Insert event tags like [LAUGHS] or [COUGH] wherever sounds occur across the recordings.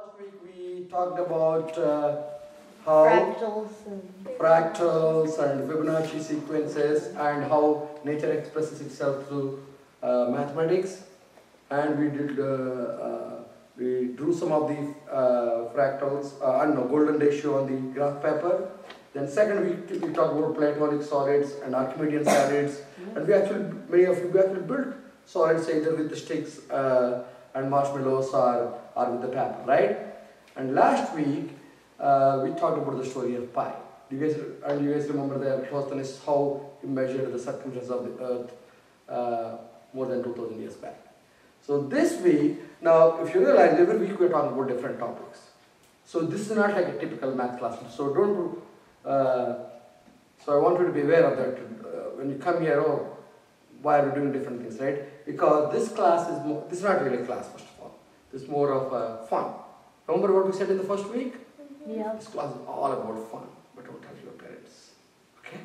Last week we talked about uh, how Fractals and fractals and Fibonacci sequences and how nature expresses itself through uh, mathematics. And we did uh, uh, we drew some of the uh, fractals uh, and no, golden ratio on the graph paper. Then second week we talked about platonic solids and archimedean solids. And we actually many of you we actually built solids either with the sticks uh, and marshmallows or, or with the paper right and last week uh, we talked about the story of pi. Do you guys and you guys remember that Eratosthenes how he measured the circumference of the earth uh, more than 2000 years back. So this week, now if you realize every week we're talking about different topics. So this is not like a typical math class. So don't uh, so I want you to be aware of that uh, when you come here. Oh, why are we doing different things, right? Because this class is more. This is not really a class, first. This is more of uh, fun. Remember what we said in the first week? yeah. This class is all about fun, but don't tell your parents. Okay?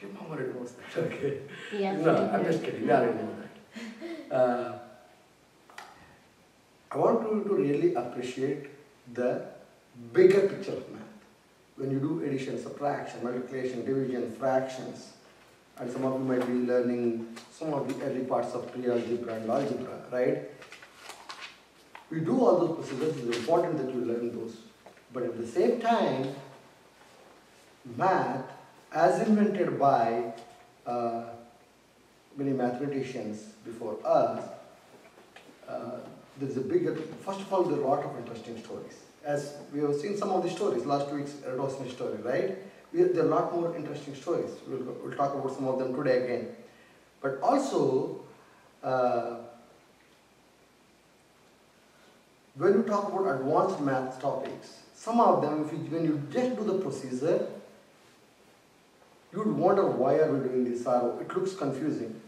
Your mom already knows that, [LAUGHS] okay? Yes, no, I'm just kidding. They already know that. [LAUGHS] Uh, I want you to really appreciate the bigger picture of math. When you do addition, subtraction, multiplication, division, fractions, and some of you might be learning some of the early parts of pre-algebra and algebra, right? We do all those procedures. It's important that you learn those. But at the same time, math, as invented by uh, many mathematicians before us, uh, there's a bigger, first of all, there are a lot of interesting stories. As we have seen some of the stories, last week's Eratosthenes story, right? We, there are a lot more interesting stories. We'll, we'll talk about some of them today again. But also, uh, when you talk about advanced math topics, some of them, if you, when you just do the procedure, you would wonder why are we doing this or it looks confusing.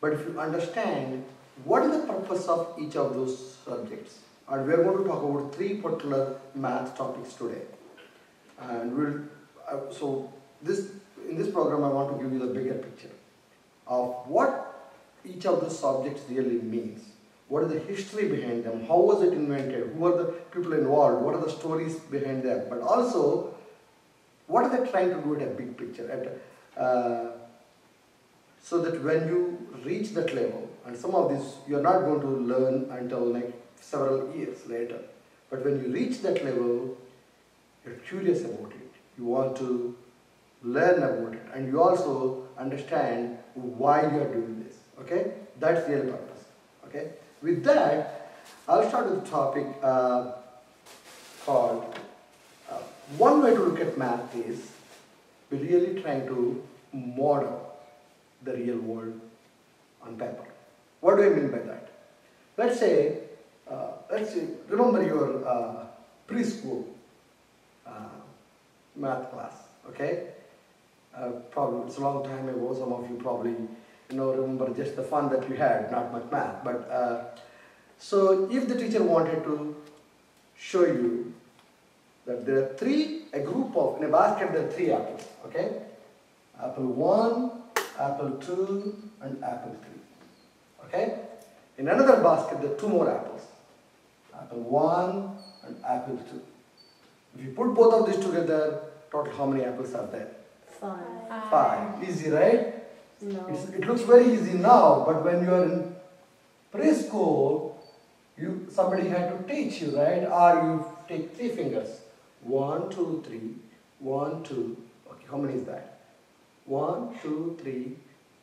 But if you understand what is the purpose of each of those subjects, and we are going to talk about three particular math topics today. And we'll, uh, so this, in this program I want to give you the bigger picture of what each of those subjects really means. What is the history behind them? How was it invented? Who are the people involved? What are the stories behind them? But also, what are they trying to do at a big picture? At, uh, so that when you reach that level, and some of this you are not going to learn until like several years later, but when you reach that level, you're curious about it. You want to learn about it, and you also understand why you are doing this. Okay, that's the real purpose. Okay, with that, I'll start with a topic uh, called uh, one way to look at math is we're really trying to model the real world on paper. What do I mean by that? Let's say, uh, let's say, remember your uh, preschool uh, math class, okay? Uh, probably it's a long time ago. Some of you probably, you know, remember just the fun that you had, not much math. But uh, so, if the teacher wanted to show you that there are three, a group of, in a basket there are three apples, okay? Apple 1, apple 2, and apple 3, okay? In another basket there are two more apples, apple 1 and apple 2. If you put both of these together, total how many apples are there? Five. Five. Easy, right? No. It looks very easy now, but when you are in preschool, you somebody had to teach you, right? Or you take three fingers. One, two, three. One, two. Okay, how many is that? One, two, three,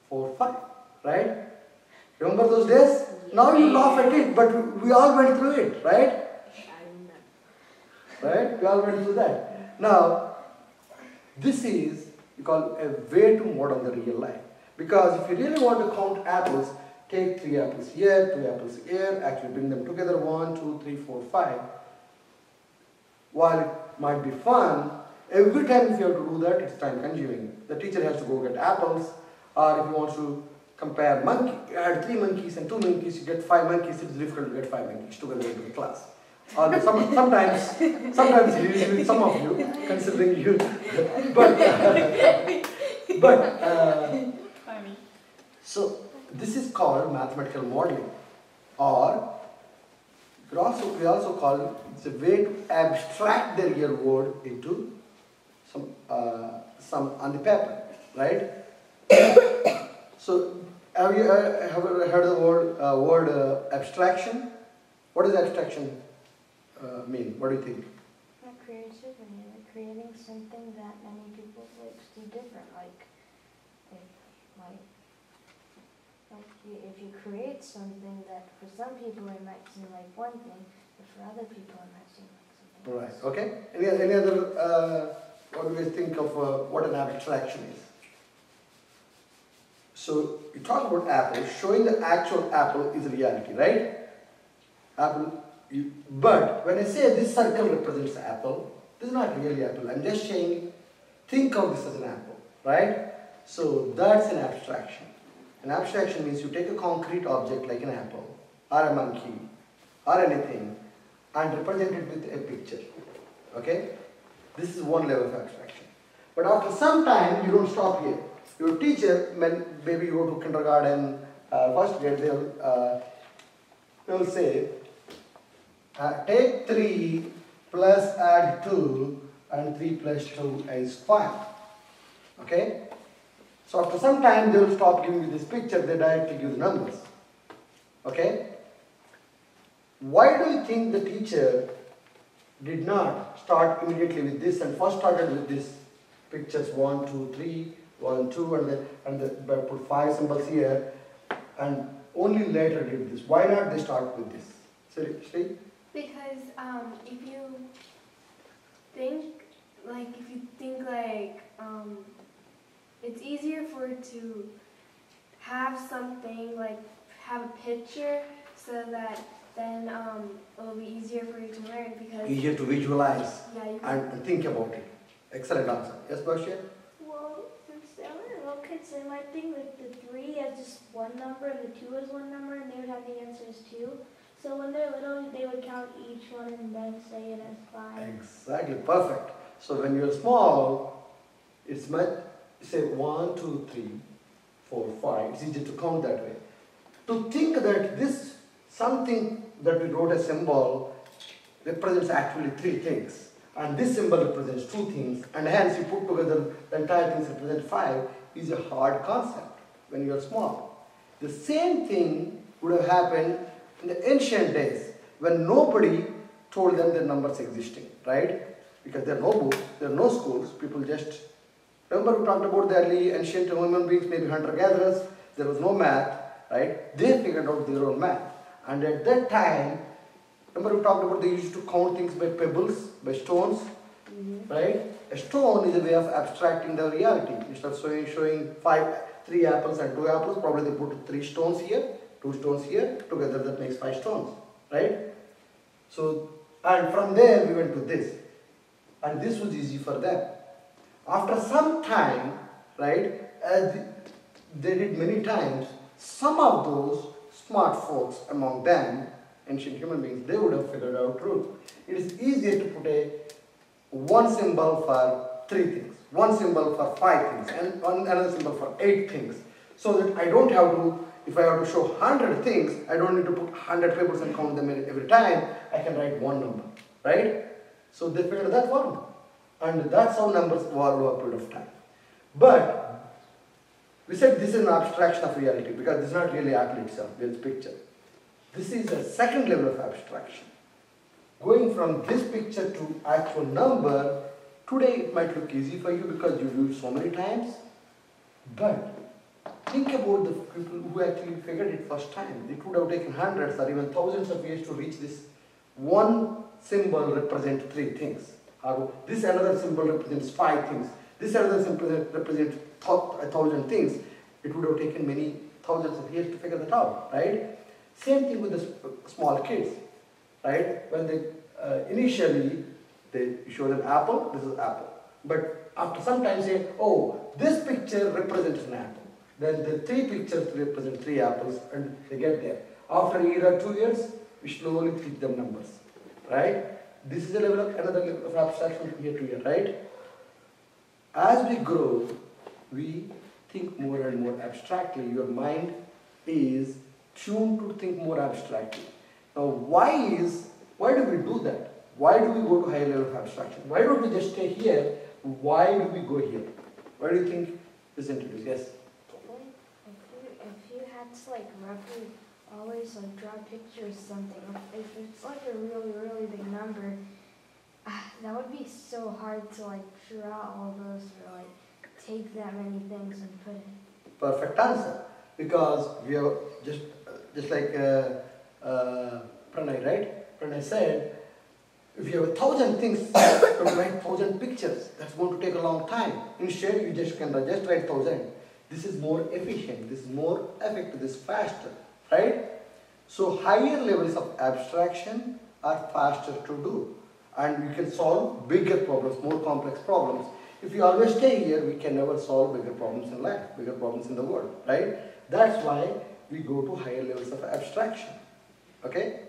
four, five. Right? Remember those days? Now you laugh at it, but we- we all went through it, right? Right? We all went through that. Now, this is you call a way to model the real life. Because if you really want to count apples, take three apples here, three apples here, actually bring them together, one, two, three, four, five. While it might be fun, every time if you have to do that, it's time consuming. The teacher has to go get apples, or if you want to compare monkey, you had three monkeys and two monkeys, you get five monkeys, it's difficult to get five monkeys together into the class. Or some, [LAUGHS] sometimes, sometimes you, some of you, considering you, but, [LAUGHS] but, uh, so this is called mathematical modeling, or We also, we also call it, it's a way to abstract the real world into some, uh, some on the paper, right? [COUGHS] so, have you uh, have you heard the word, uh, word uh, abstraction? What does abstraction uh, mean? What do you think? Creativity, creating something that many people like see different. Like, if like, like you, if you create something that for some people it might seem like one thing, but for other people it might seem like something Right. else. Okay. Any, any other? Uh, what do you think of uh, what an abstraction is? So you talk about apple, showing the actual apple is reality, right? Apple. You, but when I say this circle represents apple, this is not really apple. I'm just saying, think of this as an apple, right? So that's an abstraction. An abstraction means you take a concrete object like an apple, or a monkey, or anything, and represent it with a picture. Okay? This is one level of abstraction. But after some time, you don't stop here. Your teacher, when maybe you go to kindergarten, uh, first grade, they'll, uh, they'll say, uh, take 3 plus add 2 and 3 plus 2 is 5. Okay? So after some time, they will stop giving you this picture, they directly give the numbers. Okay? Why do you think the teacher did not start immediately with this and first started with this pictures 1, 2, 3, 1, 2 and then and the, put 5 symbols here and only later did this. Why not they start with this? Seriously? Because um, if you think, like, if you think, like, um, it's easier for it to have something, like, have a picture so that then um, it'll be easier for you to learn because, Easier to visualize yeah, and, and think about it. Excellent answer. Yes, Bashir? Well, since they were little kids, they might think that the three as just one number and the two as one number, and they would have the answer as two. So when they're little, they would count each one and then say it as five. Exactly, perfect. So when you're small, it's much, say one, two, three, four, five. It's easy to count that way. To think that this something that we wrote a symbol represents actually three things, and this symbol represents two things, and hence you put together the entire things represent five is a hard concept when you're small. The same thing would have happened in the ancient days when nobody told them their numbers existing, right? Because there are no books, there are no schools, people just remember we talked about the early ancient human beings, maybe hunter-gatherers, there was no math, right? They figured out their own math. And at that time, remember we talked about they used to count things by pebbles, by stones, mm-hmm. right? A stone is a way of abstracting the reality. Instead of showing, showing five, three apples and two apples, probably they put three stones here, two stones here, together that makes five stones, right? So, and from there we went to this. And this was easy for them. After some time, right, uh, as they did many times, some of those smart folks among them, ancient human beings, they would have figured out truth. It is easier to put a one symbol for three things, one symbol for five things, and another symbol for eight things. So that I don't have to, if I have to show hundred things, I don't need to put hundred papers and count them every time. I can write one number, right? So they figured that one. And that's how numbers evolve over a period of time. But we said this is an abstraction of reality because this is not really apple itself, this picture. This is a second level of abstraction. Going from this picture to actual number, today it might look easy for you because you do it so many times. But think about the people who actually figured it first time. It would have taken hundreds or even thousands of years to reach this. One symbol represents three things. This another symbol represents five things. This another symbol represents a thousand things. It would have taken many thousands of years to figure that out, right? Same thing with the small kids, right? When they uh, initially they show them apple, this is apple. But after some time say, oh, this picture represents an apple. Then the three pictures represent three apples and they get there. After a year or two years, we slowly teach them numbers, right? This is a level of another level of abstraction from year to here, right? As we grow, we think more and more abstractly. Your mind is tuned to think more abstractly. Now, why is Why do we do that? Why do we go to higher level of abstraction? Why don't we just stay here? Why do we go here? Why do you think this introduced? Yes. If you had to like roughly always like draw a picture of something, if it's like a really, really big number, ah, that would be so hard to like draw all those or like take that many things and put it. Perfect answer. Because we have just just like uh, uh, Pranay, right? Pranay said, if you have a thousand things, [COUGHS] you write thousand pictures. That's going to take a long time. Instead, you just can just write thousand. This is more efficient. This is more effective. This is faster, right? So higher levels of abstraction are faster to do, and we can solve bigger problems, more complex problems. If we always stay here, we can never solve bigger problems in life, bigger problems in the world, right? That's why we go to higher levels of abstraction. Okay?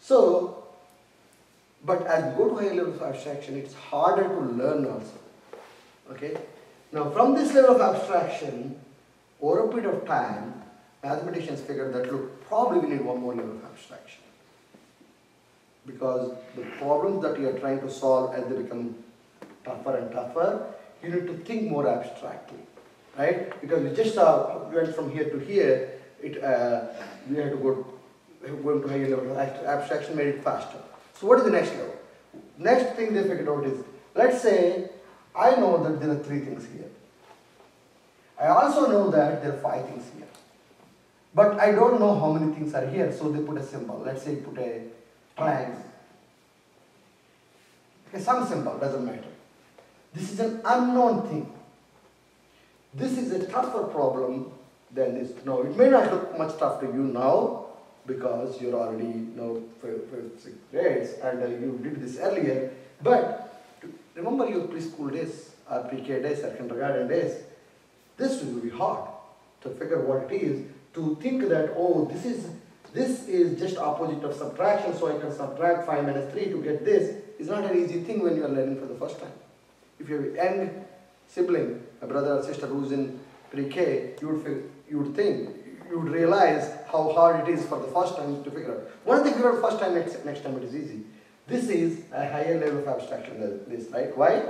So, but as we go to higher levels of abstraction, it's harder to learn also. Okay? Now, from this level of abstraction, over a period of time, mathematicians figured that look, probably we need one more level of abstraction. Because the problems that you are trying to solve as they become tougher and tougher, you need to think more abstractly, right? Because we just uh, went from here to here, it uh, we had to go going to higher level. Of abstraction made it faster. So what is the next level? Next thing they figured out is, let's say I know that there are three things here. I also know that there are five things here. But I don't know how many things are here, so they put a symbol. Let's say put a triangle. Okay, some symbol, doesn't matter. This is an unknown thing. This is a tougher problem than this. Now, it may not look much tough to you now because you're already you know fifth, sixth grades and uh, you did this earlier. But remember your preschool days, or pre-K days, or kindergarten days. This will be hard to figure what it is. To think that oh, this is this is just opposite of subtraction, so I can subtract five minus three to get this. Is not an easy thing when you are learning for the first time. If you have a young sibling, a brother or sister who's in pre-K, you would you would think, you would realize how hard it is for the first time to figure out. Once they figure out first time, next, next time it is easy. This is a higher level of abstraction than this, right? Why?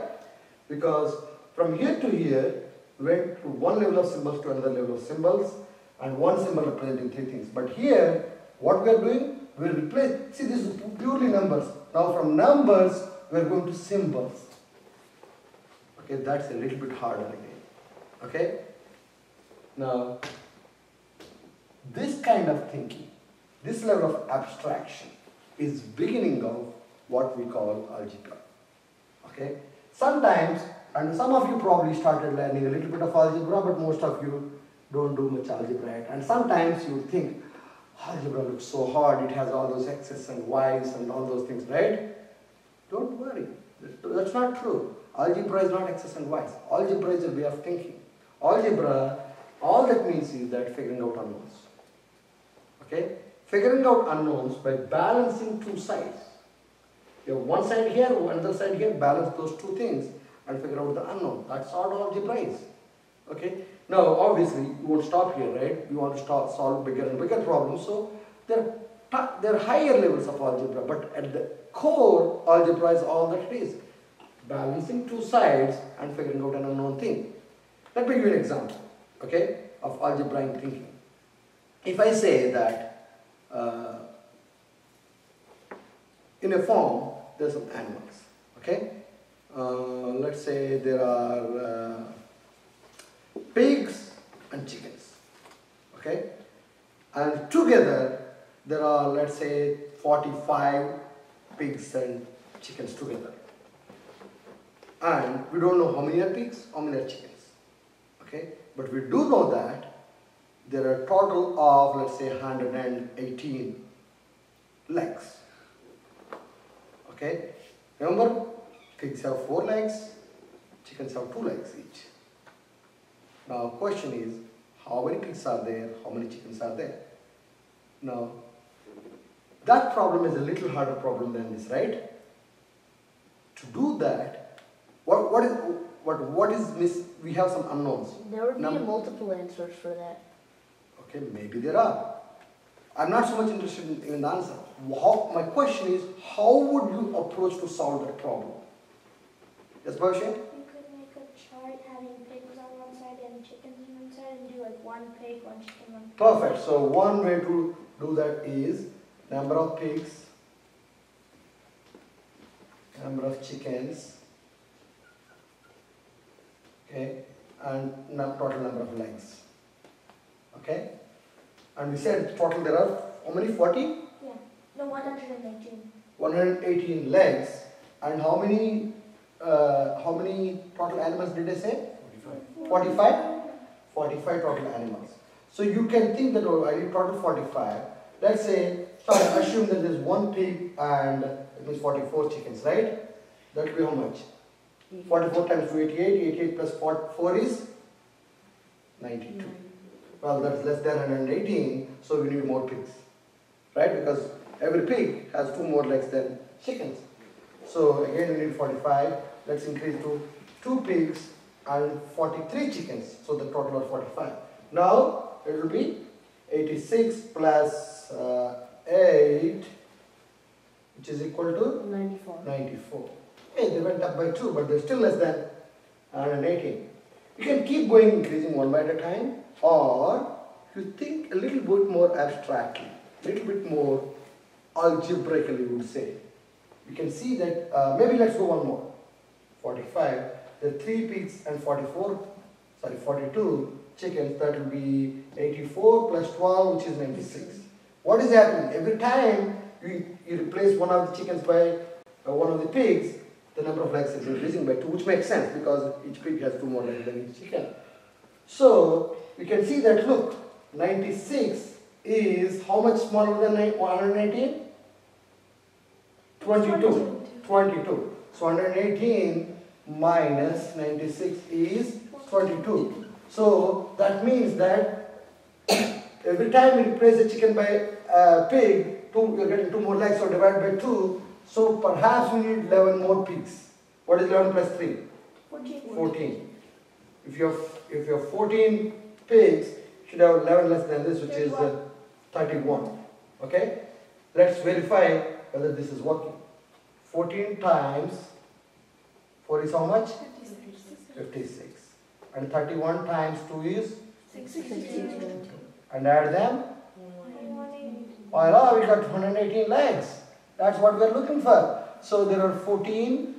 Because from here to here, we went from one level of symbols to another level of symbols, and one symbol representing three things. But here, what we are doing, we will replace, see this is purely numbers. Now from numbers, we are going to symbols. Okay, that's a little bit harder again. Okay? Now, this kind of thinking, this level of abstraction is beginning of what we call algebra. Okay? Sometimes, and some of you probably started learning a little bit of algebra, but most of you don't do much algebra yet. And sometimes you think, algebra looks so hard, it has all those x's and y's and all those things, right? Don't worry, that's not true. Algebra is not x's and y's. Algebra is a way of thinking. Algebra, all that means is that figuring out unknowns. Okay? Figuring out unknowns by balancing two sides. You have one side here, another side here, balance those two things and figure out the unknown. That's all algebra is. Okay? Now, obviously, you won't stop here, right? You want to start solve bigger and bigger problems. So, there are, there are higher levels of algebra, but at the core, algebra is all that it is. Balancing two sides and figuring out an unknown thing. Let me give you an example, okay, of algebraic thinking. If I say that uh, in a farm, there are some animals, okay? Uh, let's say there are uh, pigs and chickens, okay? And together, there are, let's say, 45 pigs and chickens together. And we don't know how many are pigs, how many are chickens, okay? But we do know that there are a total of, let's say, 118 legs. Okay? Remember, pigs have four legs, chickens have two legs each. Now, question is, how many pigs are there, how many chickens are there? Now, that problem is a little harder problem than this, right? To do that, what, what is what what is miss? We have some unknowns. There would be Num- multiple answers for that. Okay, maybe there are. I'm not so much interested in, in the answer. How, my question is, how would you approach to solve that problem? Yes, Bhavshet? You could make a chart having pigs on one side and chickens on one side and do like one pig, one chicken, one pig. Perfect. So one way to do that is number of pigs, number of chickens, okay, and num- total number of legs. Okay, and we said total there are how many? Forty. Yeah. No, 119. 118 legs and how many uh, how many total animals did I say? 45? 45 total animals. So you can think that oh, I need total 45. Let's say, so I assume that there's one pig and it means 44 chickens, right? That will be how much? 44 times 2, 88. 88 plus 4, 4 is 92. Well, that's less than 118, so we need more pigs, right? Because every pig has two more legs than chickens. So again, we need 45. Let's increase to two pigs and 43 chickens. So the total of 45. Now it will be 86 plus uh, 8, which is equal to 94. 94. Hey, they went up by 2, but they're still less than 118. You can keep going increasing one by at a time, or you think a little bit more abstractly, a little bit more algebraically, we would say. You can see that, uh, maybe let's go one more. 45, the 3 pigs and 44, sorry, 42 chickens, that will be 84 plus 12, which is 96. What is happening? Every time you, you replace one of the chickens by uh, one of the pigs, the number of legs is increasing by 2, which makes sense because each pig has two more legs than each chicken. So we can see that look, 96 is how much smaller than ni- 118? 22. 22. So 118 minus 96 is 22. So that means that [COUGHS] every time we replace a chicken by a pig, two, you're getting two more legs, so divide by 2. So perhaps we need 11 more pigs. What is 11 plus 3? 14. 14. If you have, if you have 14 pigs, you should have 11 less than this, which is uh, 31. Okay? Let's verify whether this is working. 14 times 4 is how much? 56. And 31 times 2 is? 62. And add them? Voila, ah, we got 118 legs. That's what we're looking for. So there are 14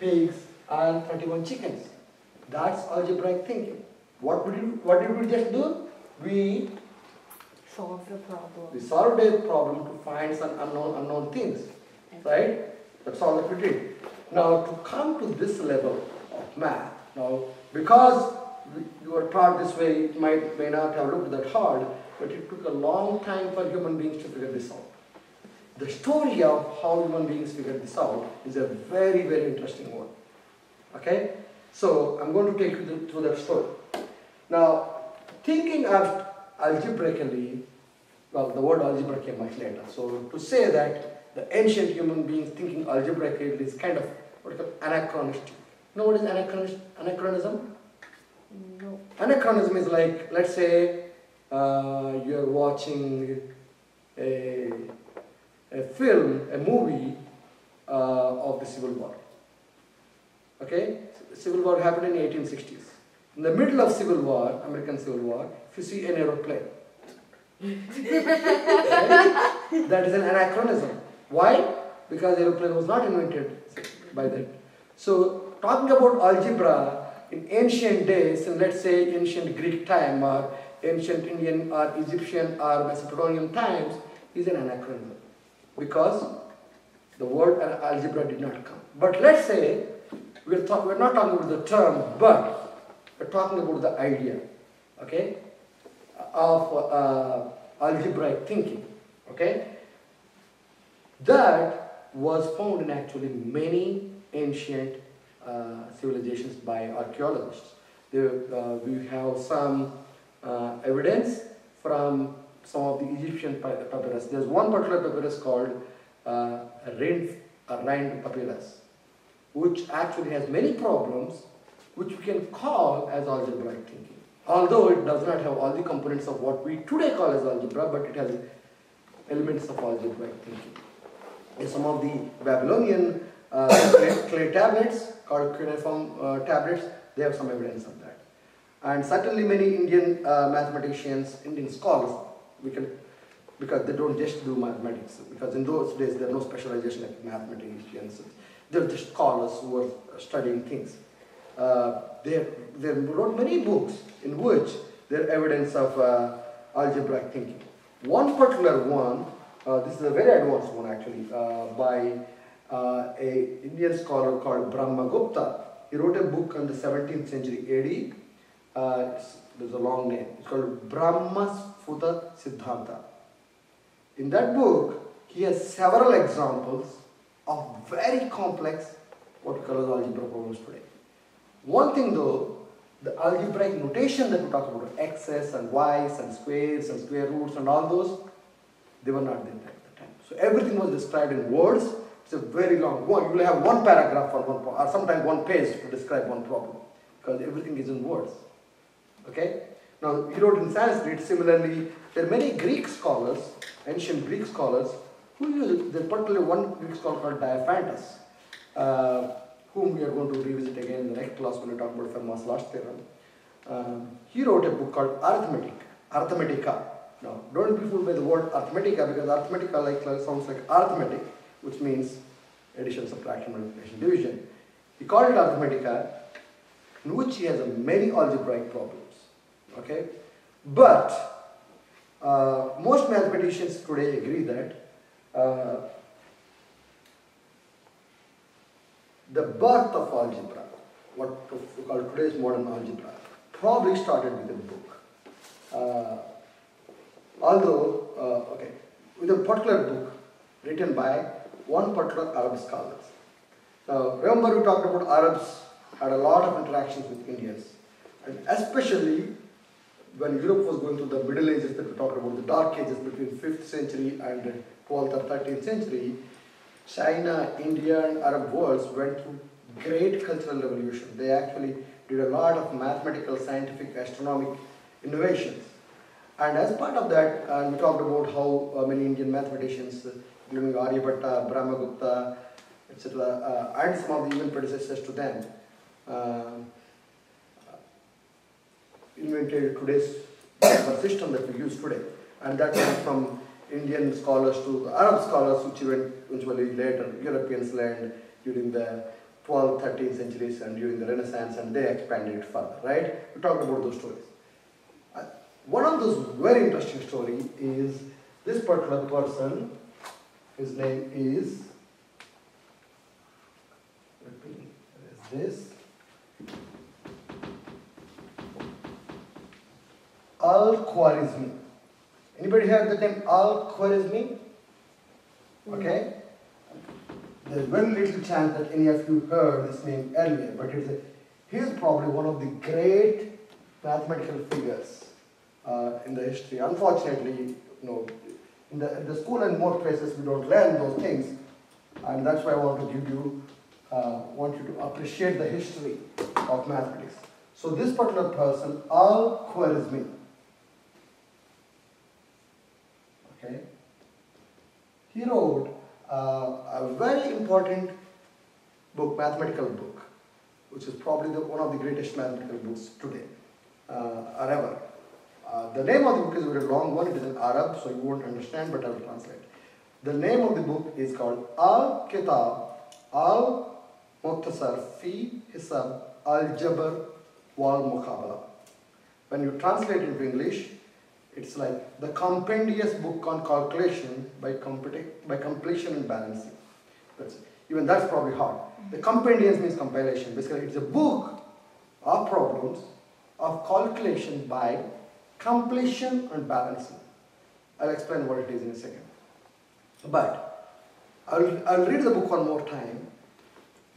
pigs and 31 chickens. That's algebraic thinking. What did, you, what did we just do? We, Solve the problem. we solved a problem to find some unknown, unknown things. Right? That's all that we did. Now, to come to this level of math, now, because you were taught this way, it might, may not have looked that hard, but it took a long time for human beings to figure this out. The story of how human beings figured this out is a very, very interesting one. Okay? So, I'm going to take you th- through that story. Now, thinking of algebraically, well, the word algebra came much later. So, to say that the ancient human beings thinking algebraically is kind of what is called anachronistic. You know what is anachronis- anachronism? No. Anachronism is like, let's say, uh, you're watching a, a film, a movie uh, of the Civil War. Okay? Civil War happened in 1860s. In the middle of Civil War, American Civil War, if you see an aeroplane, [LAUGHS] that is an anachronism. Why? Because aeroplane was not invented by that. So, talking about algebra in ancient days, in let's say ancient Greek time or ancient Indian or Egyptian or Mesopotamian times, is an anachronism. Because the word algebra did not come. But let's say we're, talk, we're not talking about the term, but we're talking about the idea, okay, of uh, algebraic thinking, okay. That was found in actually many ancient uh, civilizations by archaeologists. There, uh, we have some uh, evidence from some of the Egyptian pa- papyrus. There's one particular papyrus called uh, Rhind, uh, Rhind papyrus, which actually has many problems, which we can call as algebraic thinking. Although it does not have all the components of what we today call as algebra, but it has elements of algebraic thinking. Some of the Babylonian uh, [COUGHS] clay, clay tablets called cuneiform uh, tablets, they have some evidence of that. And certainly many Indian uh, mathematicians, Indian scholars, we can, because they don't just do mathematics, because in those days there are no specialization like mathematicians. They're just scholars who are studying things. Uh, they, they wrote many books in which there are evidence of uh, algebraic thinking. One particular one, this is a very advanced one actually, uh, by uh, a Indian scholar called Brahmagupta. He wrote a book in the 17th century AD. Uh, there's a long name. It's called Brahmasphuta Siddhanta. In that book, he has several examples of very complex, what we call as algebra problems today. One thing though, the algebraic notation that we talk about, x's and y's and squares and square roots and all those, they were not there at the time. So everything was described in words. It's a very long one. You will have one paragraph on one, or sometimes one page to describe one problem, because everything is in words. Okay? Now, he wrote in Sanskrit, similarly, there are many Greek scholars, ancient Greek scholars, who use, there's particularly one Greek scholar called Diophantus, uh, whom we are going to revisit again in the next class when we talk about Fermat's last theorem. Um, he wrote a book called Arithmetic, Arithmetica. Now, don't be fooled by the word Arithmetica because Arithmetica like, sounds like arithmetic, which means addition, subtraction, multiplication, division. He called it Arithmetica, in which he has many algebraic problems. Okay, but uh, most mathematicians today agree that uh, the birth of algebra, what we call today's modern algebra, probably started with a book. Uh, although, uh, okay, with a particular book written by one particular Arab scholar. Now, remember we talked about Arabs had a lot of interactions with Indians, and especially when Europe was going through the Middle Ages that we talked about, the Dark Ages between 5th century and 12th or 13th century, China, India, and Arab worlds went through great cultural revolution. They actually did a lot of mathematical, scientific, astronomic innovations. And as part of that, uh, we talked about how uh, many Indian mathematicians, uh, including Aryabhatta, Brahmagupta, etc., uh, and some of the even predecessors to them, um, invented today's system that we use today. And that went from Indian scholars to Arab scholars, which went eventually later Europeans learned during the 12th, 13th centuries and during the Renaissance, and they expanded it further, right? We talked about those stories. One of those very interesting story is this particular person, his name is, let me, this? Al-Khwarizmi. Anybody heard the name Al-Khwarizmi? Mm. Okay? There's very little chance that any of you heard this name earlier, but it's a, he's probably one of the great mathematical figures uh, in the history. Unfortunately, you know, in the, in the school and most places we don't learn those things, and that's why I want to give you, uh, want you to appreciate the history of mathematics. So this particular person, Al-Khwarizmi, okay, he wrote uh, a very important book, mathematical book, which is probably the, one of the greatest mathematical books today, uh, or ever. Uh, the name of the book is a very long one, it is in Arab, so you won't understand, but I will translate. The name of the book is called Al Kitab Al Muqtasar Fi Hisab Al Jabr Wal Muqabala. When you translate it into English, it's like the compendious book on calculation by, by completion and balancing. That's, even that's probably hard. The compendious means compilation. Basically, it's a book of problems of calculation by completion and balancing. I'll explain what it is in a second. But I'll, I'll read the book one more time.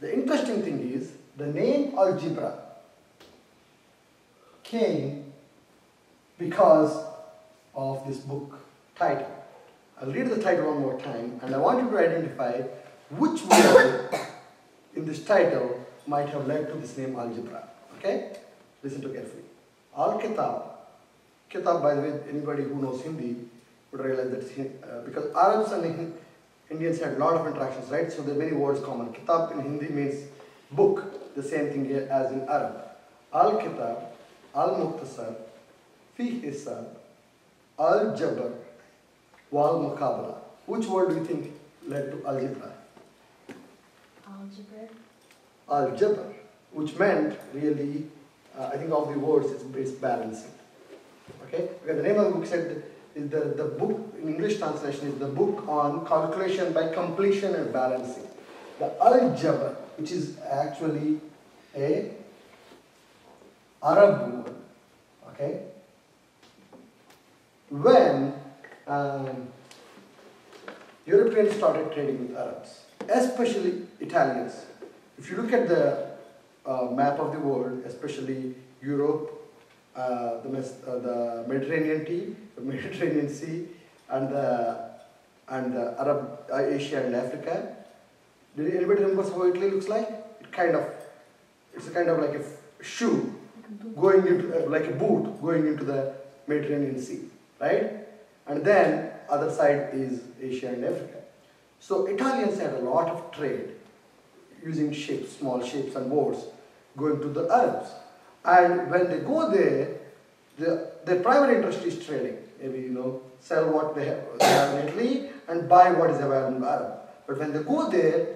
The interesting thing is the name algebra came because of this book title. I'll read the title one more time and I want you to identify which word in this title might have led to this name algebra. Okay? Listen to carefully. Al Kitab. By the way, anybody who knows Hindi, would realize that uh, because Arabs and Indians had a lot of interactions, right? So there are many words common. Kitab in Hindi means book, the same thing here as in Arab. Al Kitab, Al Muqtasar, Fi Hisab, Al Jabr, Wal Muqabala. Which word do you think led to algebra? Algebra. Al-Jabr, which meant really, uh, I think of the words, it's, it's balancing. Okay? Because the name of the book said is the, the book, in English translation, is the book on calculation by completion and balancing. The Al-Jabr, which is actually a Arab word. Okay? When um, Europeans started trading with Arabs, especially Italians. If you look at the uh, map of the world, especially Europe, uh, the, uh, the Mediterranean Sea, the [LAUGHS] Mediterranean Sea, and the and the Arab uh, Asia and Africa. Did anybody remember how Italy looks like? It kind of, it's a kind of like a shoe going into uh, like a boot going into the Mediterranean Sea, right? And then other side is Asia and Africa. So Italians had a lot of trade using ships, small ships and boats going to the Arabs. And when they go there, the, their primary interest is trading. Maybe, you know, sell what they have, they have in Italy and buy what is available in Arab. But when they go there,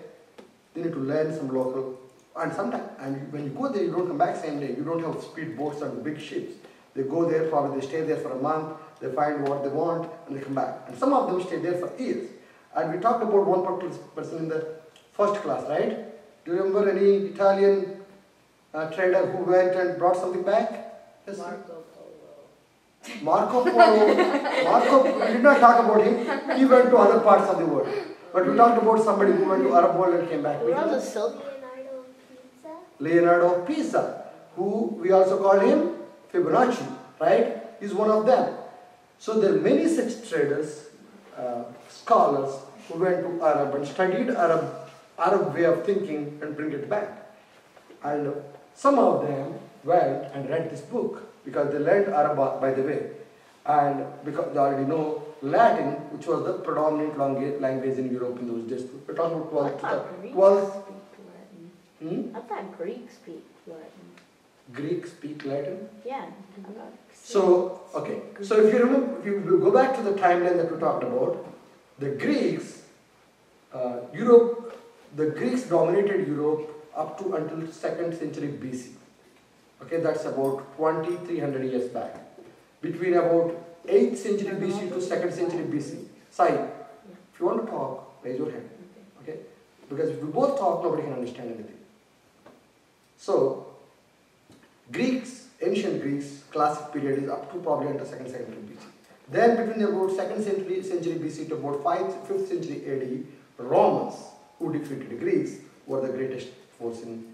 they need to learn some local, and sometimes, and when you go there, you don't come back same day. You don't have speed boats and big ships. They go there, probably they stay there for a month, they find what they want, and they come back. And some of them stay there for years. And we talked about one particular person in the first class, right? Do you remember any Italian uh, trader who went and brought something back? Yes, sir? Marco Polo. Marco Polo. Marco, we did not talk about him. He went to other parts of the world. But we talked about somebody who went to Arab world and came back. Who runs a silk? Leonardo Pizza. Leonardo of Pisa, who we also call him Fibonacci, right? He's one of them. So there are many such traders, uh, scholars who went to Arab and studied Arab, Arab way of thinking and bring it back. And some of them went and read this book because they learned Arabic by the way. And because they already know Latin, which was the predominant langu- language in Europe in those days. We're talking about I 12 thought Greeks 12 speak Latin. hmm? I thought Greeks speak Latin. Greek speak Latin. Yeah. So, okay, so if you remember, if you go back to the timeline that we talked about, the Greeks, uh, Europe, the Greeks dominated Europe up to until second century BC. Okay, that's about 2300 years back. Between about 8th century BC to 2nd century BC. Sai, if you want to talk, raise your hand. Okay? Because if we both talk, nobody can understand anything. So, Greeks, ancient Greeks, classic period is up to probably until second century BC. Then between about second century, century BC to about 5th, 5th century AD, Romans, who defeated Greeks, were the greatest in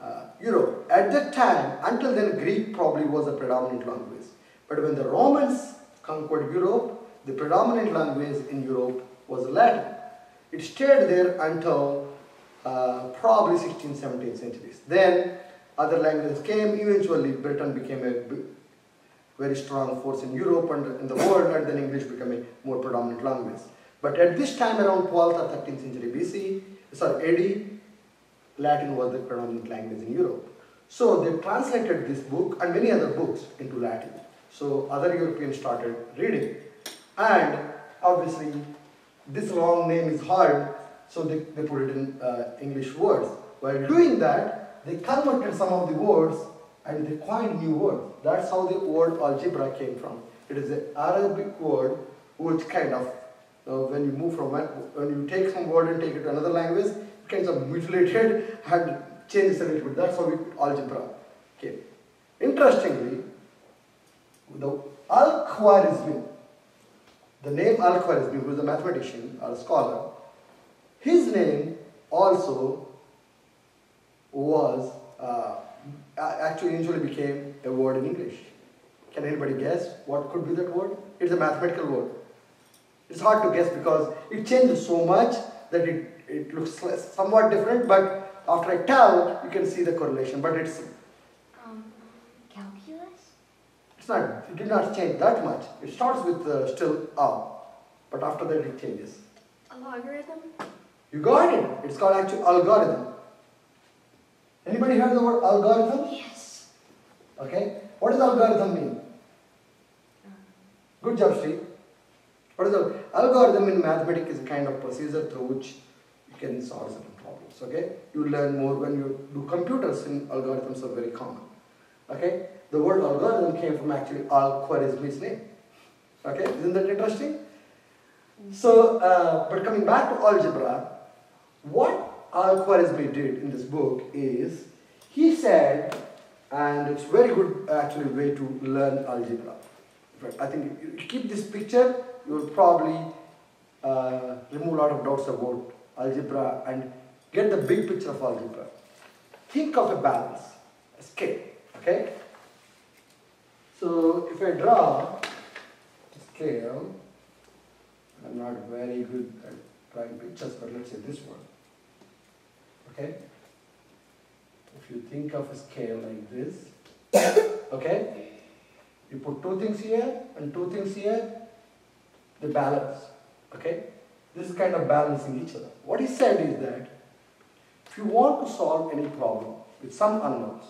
uh, Europe. At that time, until then, Greek probably was the predominant language. But when the Romans conquered Europe, the predominant language in Europe was Latin. It stayed there until uh, probably 16th, 17th centuries. Then other languages came. Eventually, Britain became a very strong force in Europe and in the world, and then English became a more predominant language. But at this time, around 12th or 13th century BC, sorry, AD, Latin was the predominant language in Europe. So they translated this book and many other books into Latin. So other Europeans started reading. And obviously, this long name is hard, so they, they put it in uh, English words. While doing that, they converted some of the words and they coined new words. That's how the word algebra came from. It is an Arabic word which kind of, uh, when you move from when you take some word and take it to another language, it kind of mutilated and changes a little bit. That's how we algebra came. Interestingly, the Al-Khwarizmi, the name Al-Khwarizmi, who is a mathematician or a scholar, his name also was uh, actually usually became a word in English. Can anybody guess what could be that word? It's a mathematical word. It's hard to guess because it changes so much that it, it looks somewhat different, but after I tell, you can see the correlation. But it's Um, calculus? it's not it did not change that much. It starts with uh, still R. but after that it changes. A logarithm? You got it. It's called actually algorithm. Anybody heard the word algorithm? Yes. Okay. What does algorithm mean? Good job, Sri. What is the algorithm in mathematics is a kind of procedure through which can solve certain problems. Okay. You learn more when you do computers. In algorithms are very common. Okay. The word algorithm came from actually Al-Khwarizmi's name. Okay. Isn't that interesting? So, uh, but coming back to algebra, what Al-Khwarizmi did in this book is he said, and it's very good actually way to learn algebra. But I think if you keep this picture, you will probably uh, remove a lot of doubts about algebra and get the big picture of algebra. Think of a balance, a scale, okay? So if I draw a scale, I'm not very good at drawing pictures, but let's say this one. Okay? If you think of a scale like this, okay? You put two things here and two things here, the balance. Okay? This is kind of balancing each other. What he said is that if you want to solve any problem with some unknowns,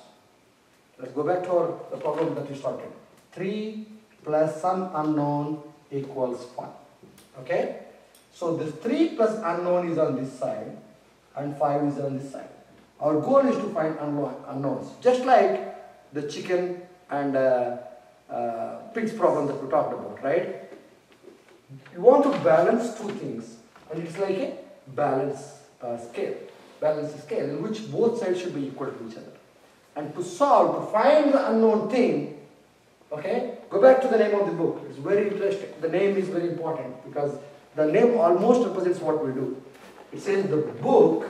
let's go back to our, the problem that we started. 3 plus some unknown equals 5. Okay? So this 3 plus unknown is on this side and 5 is on this side. Our goal is to find unknowns. Just like the chicken and uh, uh, pigs problem that we talked about, right? You want to balance two things and it's like a balance uh, scale. Balance scale in which both sides should be equal to each other. And to solve, to find the unknown thing, Okay? Go back to the name of the book. It's very interesting. The name is very important because the name almost represents what we do. It says the book,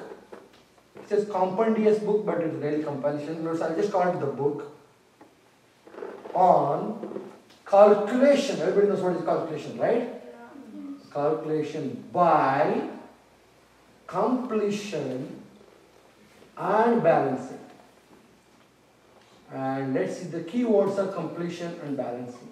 it says compendious book, but it's really compilation. Notice I'll just call it the book on calculation. Everybody knows what is calculation, right? Calculation by completion and balancing. And let's see, the key words are completion and balancing.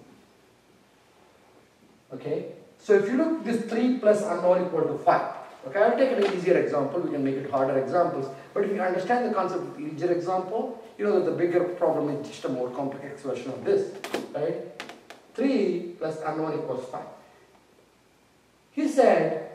Okay, so if you look, this 3 plus unknown equal to 5. Okay, I'll take an easier example, we can make it harder examples. But if you understand the concept of easier example, you know that the bigger problem is just a more complex version of this, right? 3 plus unknown equals 5. He said,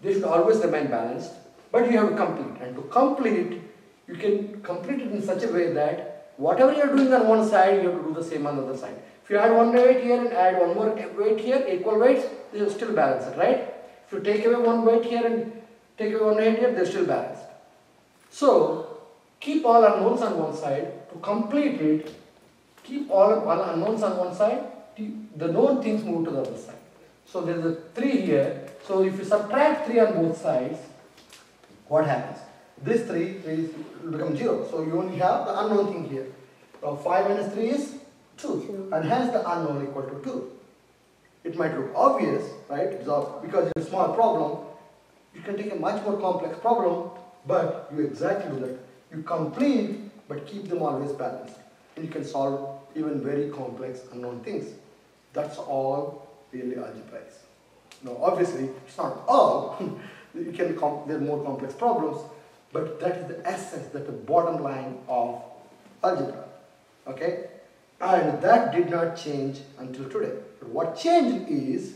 they should always remain balanced, but you have to complete. And to complete, you can complete it in such a way that whatever you are doing on one side, you have to do the same on the other side. If you add one weight here and add one more weight here, equal weights, they will still balance right? If you take away one weight here and take away one weight here, they're still balanced. So, keep all unknowns on one side. To complete it, keep all, all unknowns on one side, the known things move to the other side. So there's a 3 here. So if you subtract 3 on both sides, what happens? This 3, 3 will become 0. So you only have the unknown thing here. Now 5 minus 3 is 2. And hence the unknown equal to 2. It might look obvious, right? It's because it's a small problem. You can take a much more complex problem, but you exactly do that. You complete, but keep them always balanced. And you can solve even very complex unknown things. That's all really algebra is. Now, obviously, it's not all. [LAUGHS] you can there are more complex problems, but that is the essence, that the bottom line of algebra. Okay, and that did not change until today. But what changed is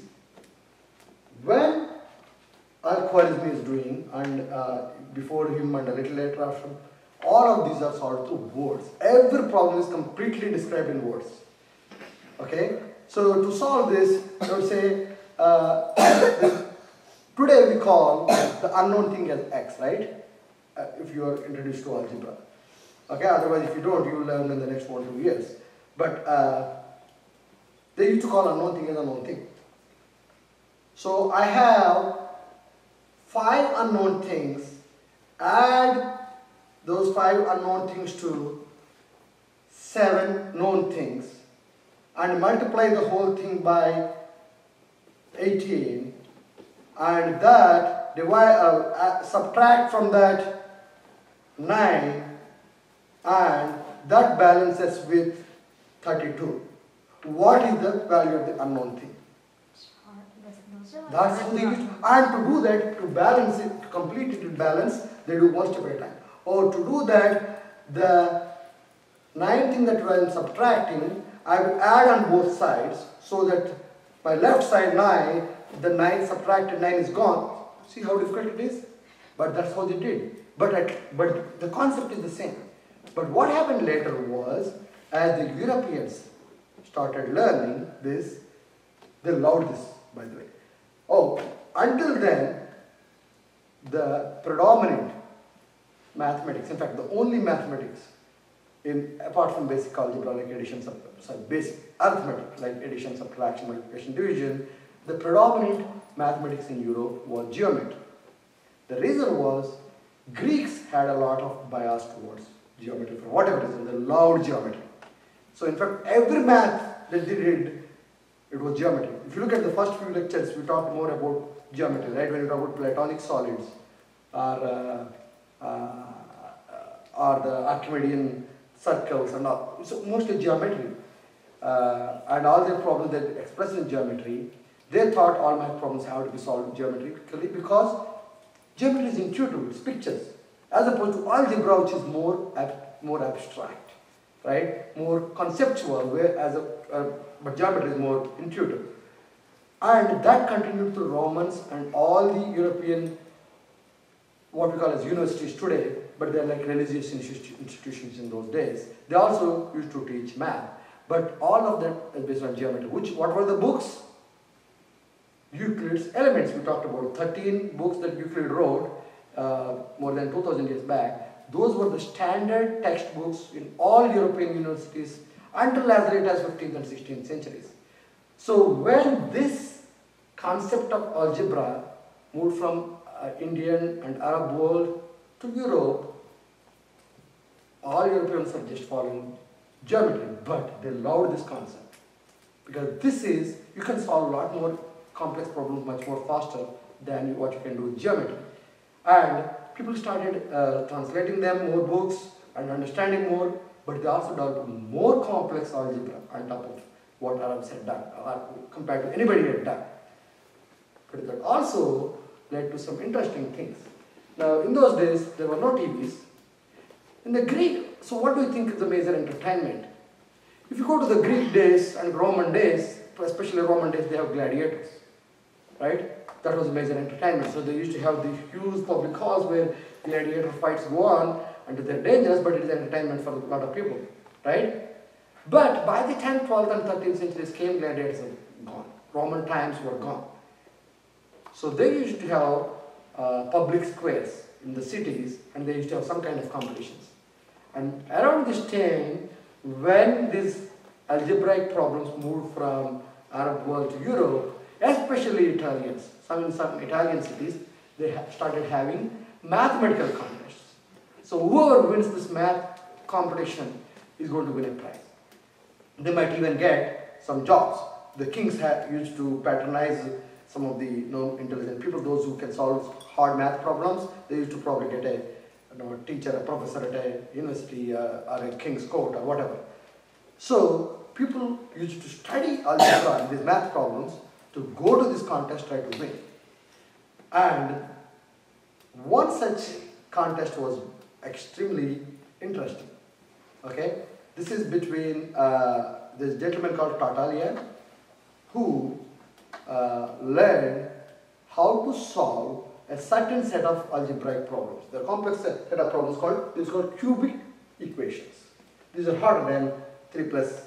when Al-Khwarizmi is doing, and uh, before him and a little later after, all of these are solved through words. Every problem is completely described in words. Okay, so to solve this, I would say uh, [COUGHS] today we call the unknown thing as x, right? Uh, if you are introduced to algebra. Okay, otherwise if you don't, you will learn in the next one two years. But uh, they used to call unknown thing as unknown thing. So I have five unknown things. Add those five unknown things to seven known things and multiply the whole thing by 18 and that divide uh, uh, subtract from that 9 and that balances with 32 what is the value of the unknown thing are. That's how they and to do that, to balance it, to complete it in balance, they do one step at a time. Or to do that, the nine thing that I am subtracting, I will add on both sides so that my left side nine, the nine subtracted nine is gone. See how difficult it is? But that's how they did. But at, but the concept is the same. But what happened later was, as the Europeans started learning this, they loved this, by the way. Oh, until then, the predominant mathematics, in fact, the only mathematics in apart from basic algebra like addition, sorry, basic arithmetic like addition, subtraction, multiplication, division, the predominant mathematics in Europe was geometry. The reason was Greeks had a lot of bias towards geometry for whatever reason, they loved geometry. So in fact, every math that they did, it was geometry. If you look at the first few lectures, we talked more about geometry, right? When we talk about platonic solids or, uh, uh, or the Archimedean circles and all. So mostly geometry. Uh, and all the problems that expressed in geometry, they thought all math problems have to be solved geometrically because geometry is intuitive, it's pictures, as opposed to algebra which is more, ab more abstract, right? More conceptual, whereas a, uh, but geometry is more intuitive. And that continued through Romans and all the European, what we call as universities today, but they're like religious institutions in those days. They also used to teach math, but all of that is based on geometry. Which, what were the books? Euclid's Elements. We talked about 13 books that Euclid wrote uh, more than 2000 years back. Those were the standard textbooks in all European universities until as late as 15th and 16th centuries. So when this concept of algebra moved from uh, Indian and Arab world to Europe, all Europeans are just following geometry, but they loved this concept. Because this is, you can solve a lot more complex problems much more faster than what you can do with geometry. And people started uh, translating them, more books, and understanding more, but they also developed more complex algebra on top of what Arabs had done, or compared to anybody had done. But that also led to some interesting things. Now, in those days, there were no TVs. In the Greek, so what do you think is the major entertainment? If you go to the Greek days and Roman days, especially Roman days, they have gladiators, right? That was a major entertainment. So they used to have the huge public halls where gladiator fights go on, and they're dangerous, but it is entertainment for a lot of people, right? But by the 10th, 12th, and 13th centuries came gladiators are gone. Roman times were gone. So they used to have uh, public squares in the cities, and they used to have some kind of competitions. And around this time, when these algebraic problems moved from Arab world to Europe, especially Italians, some in some Italian cities, they started having mathematical contests. So whoever wins this math competition is going to win a prize. They might even get some jobs. The kings used to patronize some of the you know, intelligent people, those who can solve hard math problems, they used to probably get a know, teacher, a professor at a university uh, or a king's court or whatever. So people used to study algebra and these math problems to go to this contest, try to win. And one such contest was extremely interesting. Okay, this is between uh, this gentleman called Tartaglia, who uh, learned how to solve a certain set of algebraic problems. The complex set of problems called, is called cubic equations. These are harder than 3 plus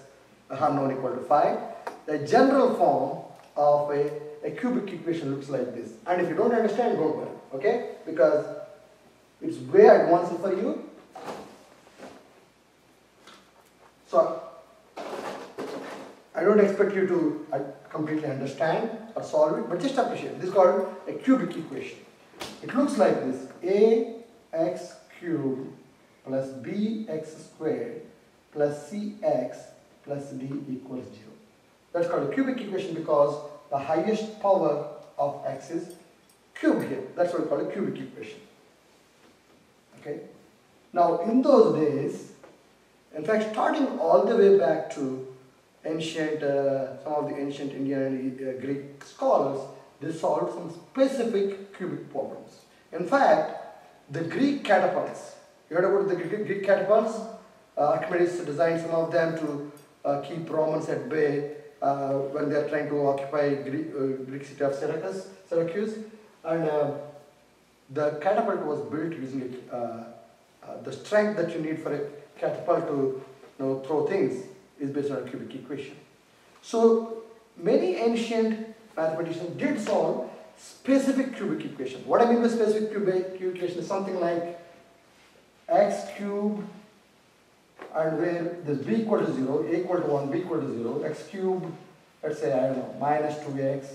a harmonic equal to 5. The general form of a, a cubic equation looks like this. And if you don't understand, don't okay? Because it's way advanced for you. So, I don't expect you to completely understand or solve it, but just appreciate. This is called a cubic equation. It looks like this, ax cubed plus bx squared plus cx plus d equals 0. That's called a cubic equation because the highest power of x is cubed here. That's what we call a cubic equation. Okay. Now in those days, in fact starting all the way back to ancient, uh, some of the ancient Indian and uh, Greek scholars, they solved some specific cubic problems. In fact, the Greek catapults, you heard about the Greek, Greek catapults? Uh, Archimedes designed some of them to uh, keep Romans at bay uh, when they are trying to occupy Greek, uh, Greek city of Syracuse. Syracuse. And uh, the catapult was built using the strength that you need for a catapult to you know, throw things is based on a cubic equation. So many ancient mathematicians did solve specific cubic equation. What I mean by specific cubic equation is something like x cubed and where this b equal to 0, a equal to 1, b equal to 0, x cubed, let's say, I don't know, minus 2x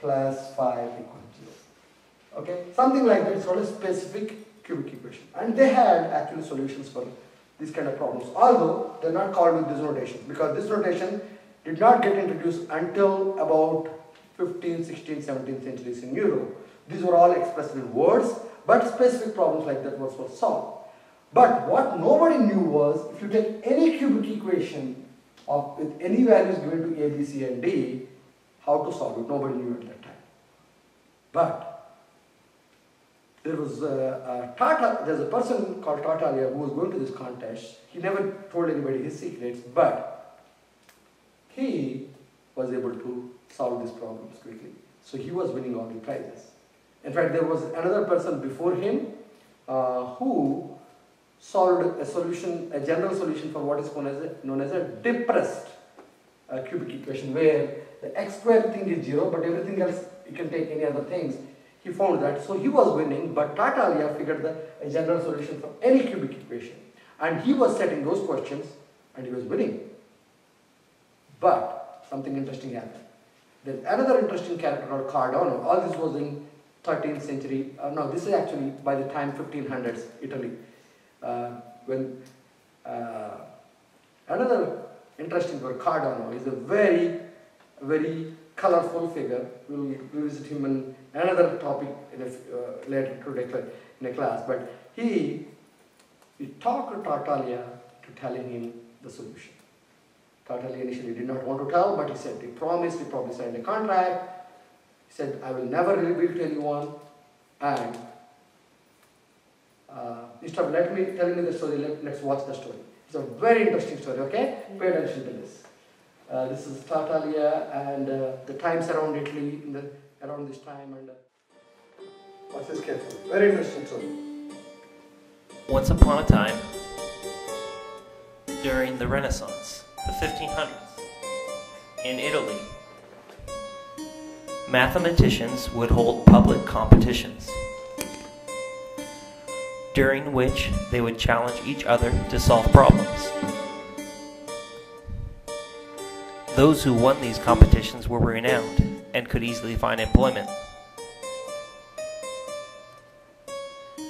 plus 5 equal to 0. Okay, something like that is called a specific cubic equation. And they had actually solutions for these kind of problems, although they're not called with this notation because this notation did not get introduced until about 15th, 16th, 17th centuries in Europe. These were all expressed in words, but specific problems like that was for solved. But what nobody knew was if you take any cubic equation of with any values given to A, B, C, and D, how to solve it. Nobody knew at that time. But there was a, a Tata, there's a person called Tartaglia who was going to this contest. He never told anybody his secrets, but he was able to solve these problems quickly. So he was winning all the prizes. In fact, there was another person before him uh, who solved a solution, a general solution for what is known as a, known as a depressed uh, cubic equation, where the x square thing is zero, but everything else you can take any other things. He found that, so he was winning, but Tartaglia figured the, general solution for any cubic equation. And he was setting those questions, and he was winning. But something interesting happened. There's another interesting character called Cardano. All this was in 13th century. Uh, no, this is actually by the time 1500s, Italy. Uh, when uh, another interesting word, Cardano, is a very, very colorful figure. We'll revisit him in another topic in a, uh, later today in a class. But he, he talked to Tartaglia to telling him the solution. Tartaglia initially did not want to tell, but he said he promised, he probably signed a contract. He said, I will never reveal to anyone. And uh, instead of let me telling me the story, let, let's watch the story. It's a very interesting story, okay? Pay attention to this. Uh, this is Tartaglia and uh, the times around Italy in the, around this time and uh, watch this carefully. Very interesting story. Once upon a time, during the Renaissance, the 1500s, in Italy, mathematicians would hold public competitions during which they would challenge each other to solve problems. Those who won these competitions were renowned and could easily find employment.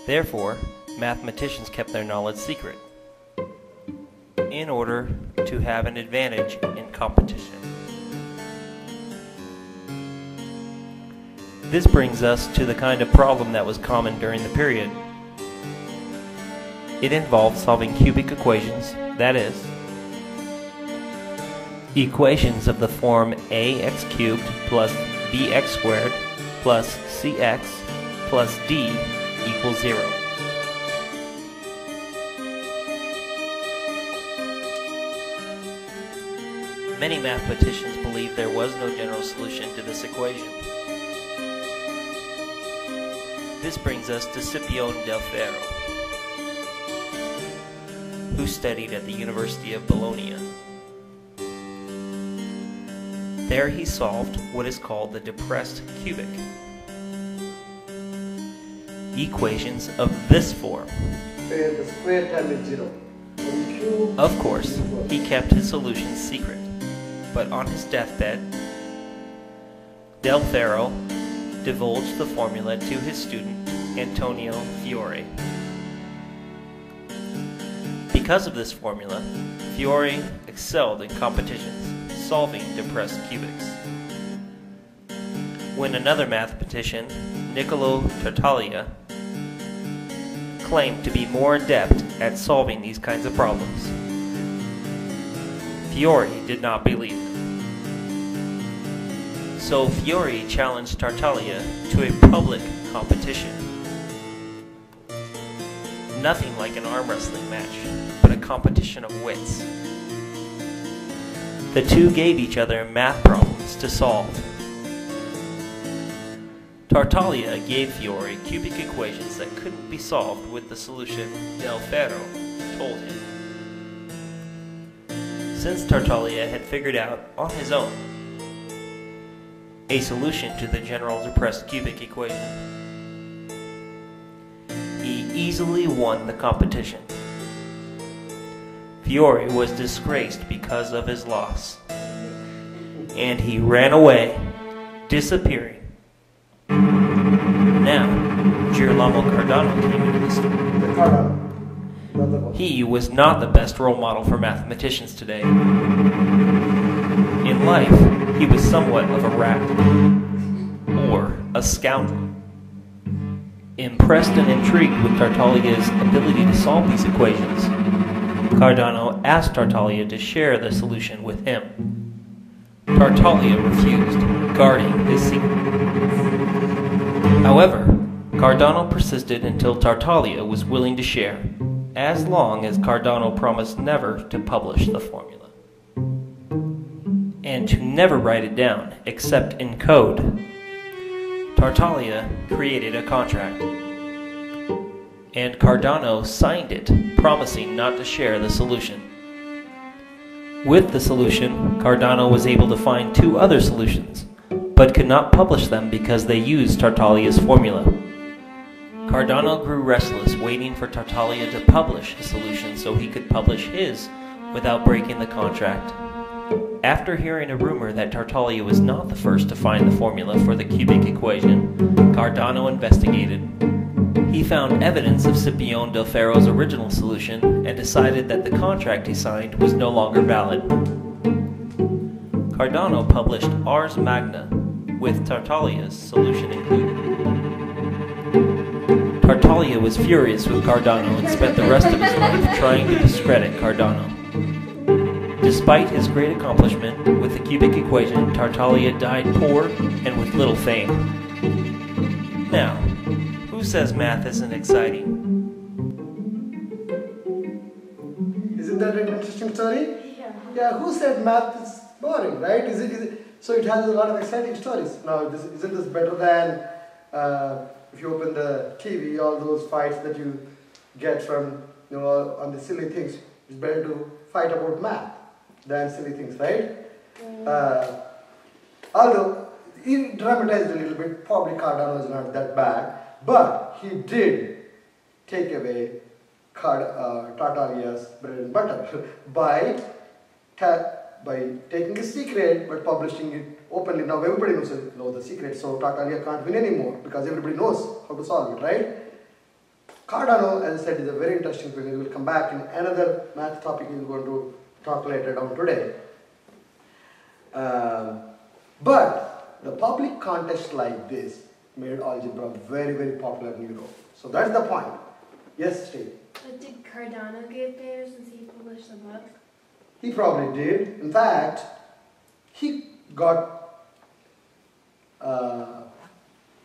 Therefore, mathematicians kept their knowledge secret in order to have an advantage in competition. This brings us to the kind of problem that was common during the period. It involved solving cubic equations, that is, equations of the form ax cubed plus bx squared plus cx plus d equals 0. Many mathematicians believed there was no general solution to this equation. This brings us to Scipione del Ferro, who studied at the University of Bologna. There he solved what is called the depressed cubic. Equations of this form. Of course, he kept his solution secret, but on his deathbed, Del Ferro divulged the formula to his student, Antonio Fiore. Because of this formula, Fiore excelled in competitions, solving depressed cubics. When another mathematician, Niccolo Tartaglia, claimed to be more adept at solving these kinds of problems, Fiore did not believe him. So Fiore challenged Tartaglia to a public competition. Nothing like an arm wrestling match, but a competition of wits. The two gave each other math problems to solve. Tartaglia gave Fiore cubic equations that couldn't be solved with the solution Del Ferro told him. Since Tartaglia had figured out on his own a solution to the general depressed cubic equation, he easily won the competition. Fiore was disgraced because of his loss, and he ran away, disappearing. Now, Girolamo Cardano came into the story. He was not the best role model for mathematicians today. In life, he was somewhat of a rat, or a scoundrel. Impressed and intrigued with Tartaglia's ability to solve these equations, Cardano asked Tartaglia to share the solution with him. Tartaglia refused, guarding his secret. However, Cardano persisted until Tartaglia was willing to share, as long as Cardano promised never to publish the formula. And to never write it down except in code. Tartaglia created a contract. And Cardano signed it, promising not to share the solution. With the solution, Cardano was able to find two other solutions, but could not publish them because they used Tartaglia's formula. Cardano grew restless, waiting for Tartaglia to publish his solution so he could publish his without breaking the contract. After hearing a rumor that Tartaglia was not the first to find the formula for the cubic equation, Cardano investigated. He found evidence of Scipione del Ferro's original solution and decided that the contract he signed was no longer valid. Cardano published Ars Magna with Tartaglia's solution included. Tartaglia was furious with Cardano and spent the rest of his life trying to discredit Cardano. Despite his great accomplishment with the cubic equation, Tartaglia died poor and with little fame. Now, who says math isn't exciting? Isn't that an interesting story? Yeah. Yeah, who said math is boring, right? Is it, is it, so it has a lot of exciting stories. Now, this, isn't this better than uh, if you open the TV, all those fights that you get from, you know, on the silly things? It's better to fight about math than silly things, right? Uh, although he dramatized a little bit, probably Cardano is not that bad, but he did take away Card, uh, bread and butter [LAUGHS] by by taking his secret but publishing it openly. Now everybody knows, knows the secret, so Tartaglia can't win anymore because everybody knows how to solve it, right? Cardano, as I said, is a very interesting thing. We will come back in another math topic we're going to talk later down today. Um, but the public contest like this made algebra very, very popular in Europe. So that's the point. Yes, Steve. But did Cardano get there since he published the book? He probably did. In fact, he got uh,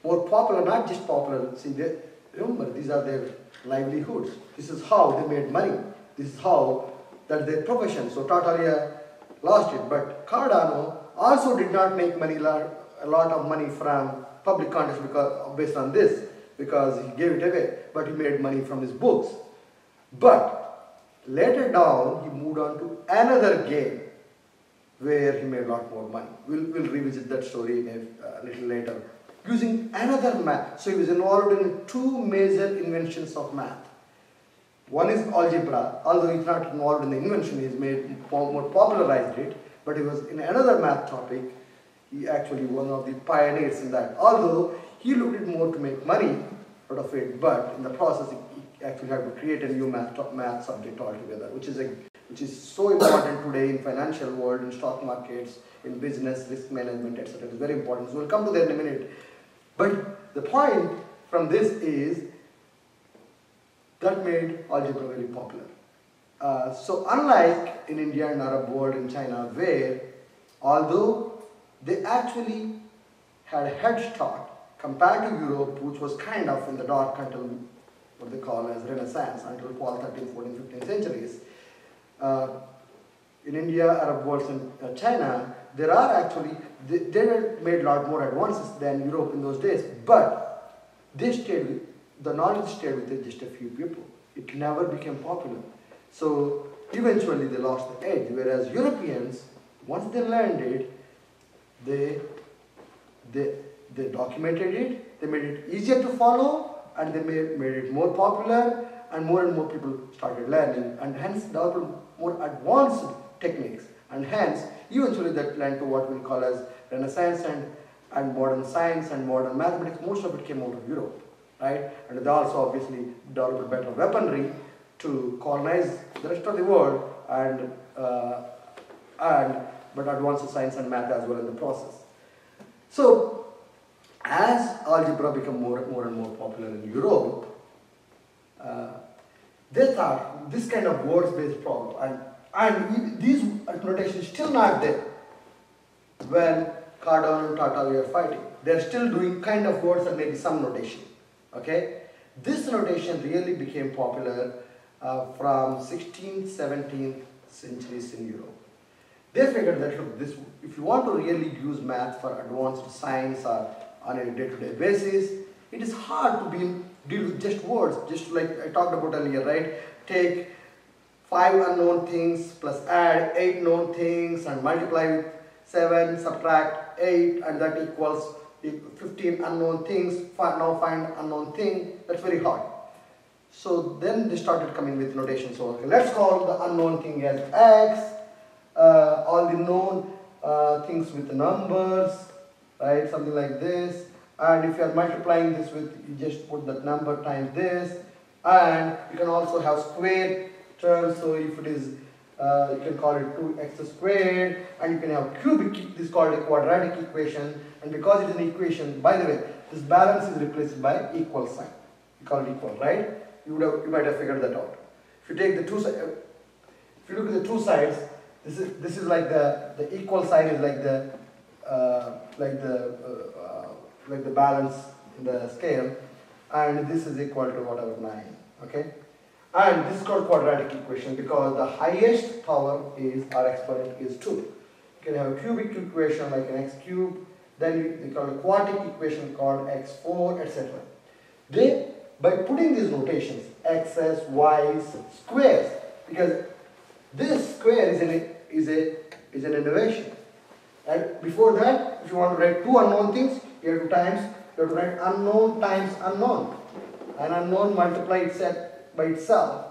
more popular, not just popular. See, they, remember, these are their livelihoods. This is how they made money. This is how that their profession. So Tartaglia lost it, but Cardano also did not make money a lot of money from public contest because based on this because he gave it away, but he made money from his books. But later down, he moved on to another game where he made a lot more money. We'll, we'll revisit that story a, a little later. Using another math. So he was involved in two major inventions of math. One is algebra, although he's not involved in the invention, he's made more popularized it, but he was in another math topic. He actually one of the pioneers in that. Although he looked at more to make money out of it, but in the process he actually had to create a new math, math subject altogether, which is a which is so important today in financial world, in stock markets, in business, risk management, etc. It's very important. So we'll come to that in a minute. But the point from this is that made algebra very popular. Uh, so unlike in India and Arab world in China, where although they actually had a head start compared to Europe, which was kind of in the dark until what they call as Renaissance, until 12th, 13th, 14th, 15th centuries. Uh, in India, Arab world, and uh, China, there are actually, they, they made a lot more advances than Europe in those days, but they stayed with, the knowledge stayed with just a few people. It never became popular. So eventually they lost the edge, whereas Europeans, once they learned it, they, they, they documented it, they made it easier to follow, and they made, made it more popular, and more and more people started learning, and hence developed more advanced techniques, and hence eventually that led to what we call as Renaissance and, and modern science and modern mathematics. Most of it came out of Europe, right? And they also obviously developed better weaponry to colonize the rest of the world and, uh, and but advanced science and math as well in the process. So as algebra became more, more and more popular in Europe, uh, they thought this kind of words-based problem, and, and these notations still not there when Cardano and Tata were fighting. They're still doing kind of words and maybe some notation. Okay, this notation really became popular uh, from 16th, 17th centuries in Europe. They figured that look, this if you want to really use math for advanced science or on a day-to-day basis, it is hard to be deal with just words, just like I talked about earlier, right? Take five unknown things plus add eight known things and multiply with seven, subtract eight, and that equals 15 unknown things. Now find unknown thing. That's very hard. So then they started coming with notation. So okay, let's call the unknown thing as x. Uh, all the known uh, things with the numbers, right? Something like this. And if you are multiplying this with, you just put that number times this. And you can also have square terms. So if it is, uh, you can call it 2x squared. And you can have cubic, this is called a quadratic equation. And because it is an equation, by the way, this balance is replaced by equal sign. You call it equal, right? You, would have, you might have figured that out. If you take the two, if you look at the two sides, this is this is like the the equal sign is like the uh, like the uh, uh, like the balance in the scale, and this is equal to whatever nine. Okay, and this is called quadratic equation because the highest power is our exponent is two. You can have a cubic equation like an x cube. Then you, you call a quartic equation called x4, etc. They by putting these notations x's, y's, squares because this square is an is a is an innovation. And before that, if you want to write two unknown things, you have to times you have to write unknown times unknown. An unknown multiplied itself by itself.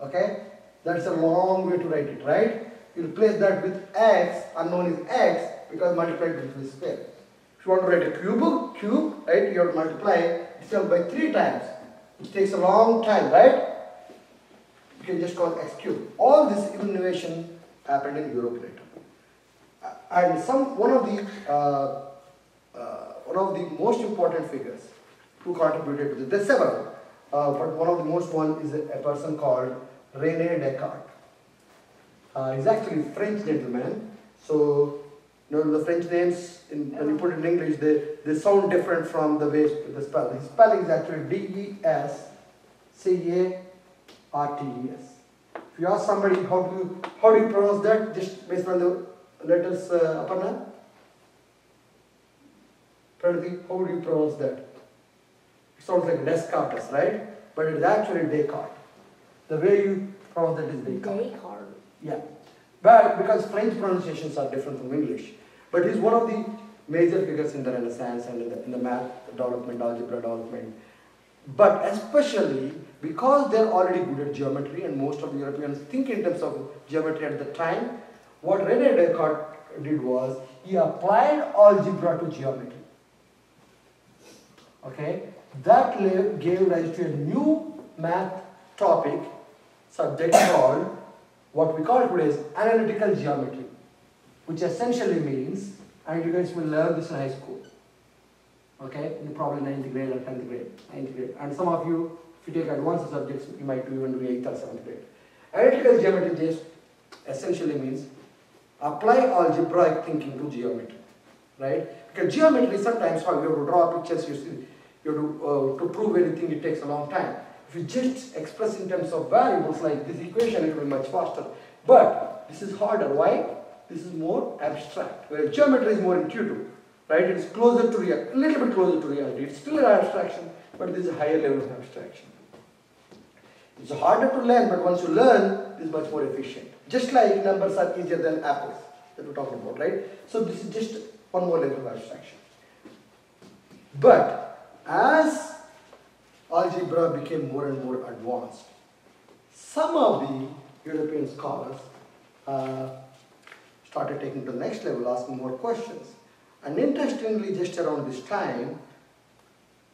Okay? That's a long way to write it, right? You replace that with x, unknown is x, because multiplied with square. If you want to write a cube, cube, right, you have to multiply itself by three times. It takes a long time, right? You can just call x cube. All this innovation happened in Europe later. And some one of the uh, uh, one of the most important figures who contributed to this. There's several, uh, but one of the most one is a, person called René Descartes. Uh, he's actually a French gentleman. So you know the French names in, when you put it in English, they, they sound different from the way the spell. His spelling is actually D E S C A R T E S. If you ask somebody how do you how do you pronounce that, just based on the letters uh, Aparna? Pranati, how do you pronounce that? It sounds like Descartes, right? But it is actually Descartes. The way you pronounce that is Descartes. Descartes. Yeah. But because French pronunciations are different from English. But he's one of the major figures in the Renaissance and in the, in the math development, algebra development. But especially because they're already good at geometry and most of the Europeans think in terms of geometry at the time, what Rene Descartes did was he applied algebra to geometry. Okay, that gave rise to a new math topic subject called what we call today is analytical geometry, which essentially means, and you guys will learn this in high school. Okay, probably 9th grade or 10th grade, 9th grade. And some of you, if you take advanced subjects, you might even do 8th or 7th grade. Analytical geometry just essentially means apply algebraic thinking to geometry, right? Because geometry sometimes how you have to draw pictures, you see, you have to, uh, to prove anything, it takes a long time. If you just express in terms of variables like this equation, it will be much faster. But this is harder. Why? This is more abstract. Geometry is more intuitive, right? It's closer to reality, a little bit closer to reality. It's still an abstraction, but this is a higher level of abstraction. It's harder to learn, but once you learn, it's much more efficient. Just like numbers are easier than apples that we're talking about, right? So this is just one more level of abstraction. But as algebra became more and more advanced, some of the European scholars uh, started taking to the next level, asking more questions. And interestingly, just around this time,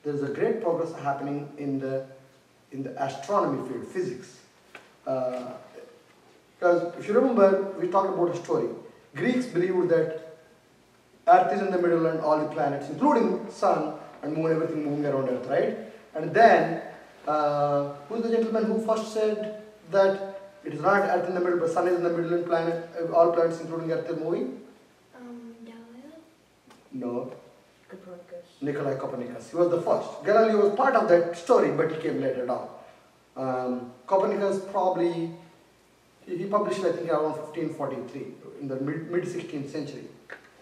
there's a great progress happening in the in the astronomy field, physics. Uh, because if you remember, we talked about a story. Greeks believed that Earth is in the middle and all the planets, including Sun and Moon, everything moving around Earth, right? And then, uh, who's the gentleman who first said that it is not Earth in the middle, but Sun is in the middle and planet, all planets, including Earth, are moving? Um, Galileo? No, Copernicus. Nikolai Copernicus. He was the first. Galileo was part of that story, but he came later down. Um, Copernicus probably, he he published I think around 1543, in the mid, mid 16th century.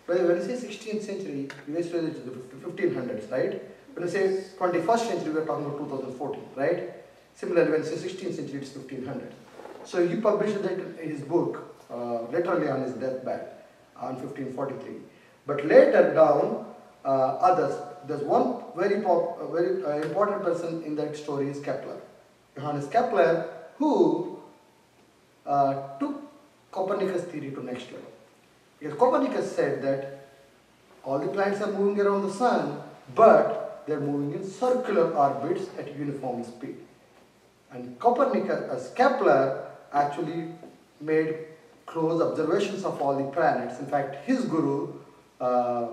When you say 16th century, you guys it to the 1500s, right? When you say 21st century, we are talking about 2014, right? Similarly, when you say 16th century, it's 1500. So he published that his book, uh, literally on his deathbed, on 1543. But later down, others. There's one very, uh, very uh, important person in that story is Kepler. Johannes Kepler, who uh, took Copernicus theory to next level. Because Copernicus said that all the planets are moving around the sun, but they're moving in circular orbits at uniform speed. And Copernicus, as Kepler, actually made close observations of all the planets. In fact, his guru, uh,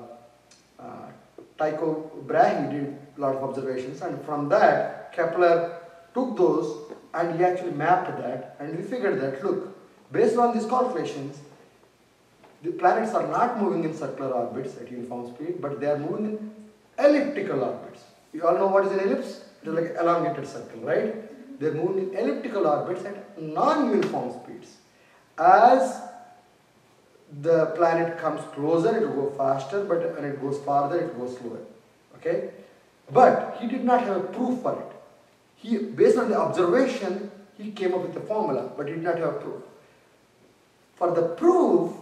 uh, Tycho Brahe, did a lot of observations, and from that, Kepler took those and he actually mapped that, and he figured that look, based on these calculations, the planets are not moving in circular orbits at uniform speed, but they are moving in elliptical orbits. You all know what is an ellipse? It is like an elongated circle, right? They are moving in elliptical orbits at non-uniform speeds. As the planet comes closer, it will go faster, but when it goes farther, it goes slower. Okay? But he did not have a proof for it. He, based on the observation, he came up with a formula, but he did not have a proof. For the proof,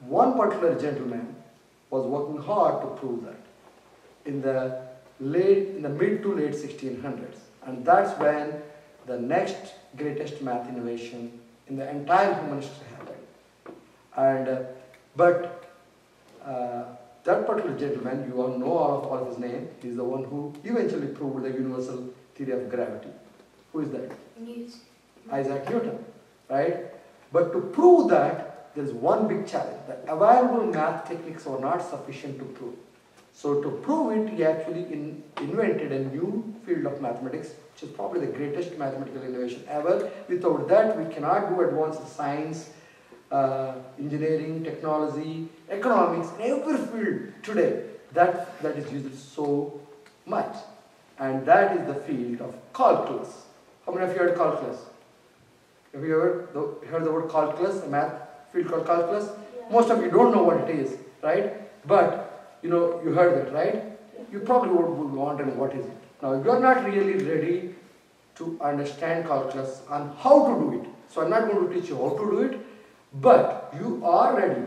one particular gentleman was working hard to prove that in the late, in the mid to late 1600s, and that's when the next greatest math innovation in the entire human history happened. And uh, but uh, that particular gentleman, you all know all of, all of his name. He's the one who eventually proved the universal theory of gravity. Who is that? News. Isaac Newton, right? But to prove that, there is one big challenge. The available math techniques were not sufficient to prove. So to prove it, he actually in, invented a new field of mathematics, which is probably the greatest mathematical innovation ever. Without that, we cannot do advanced science, uh, engineering, technology, economics, every field today that, that is used so much. And that is the field of calculus. How many of you heard calculus? Have you ever the- heard the word calculus, a math field called calculus? Most of you don't know what it is, right? But you know, you heard it, right? You probably would, would wonder what is it. Now, you are not really ready to understand calculus and how to do it. So, I'm not going to teach you how to do it, but you are ready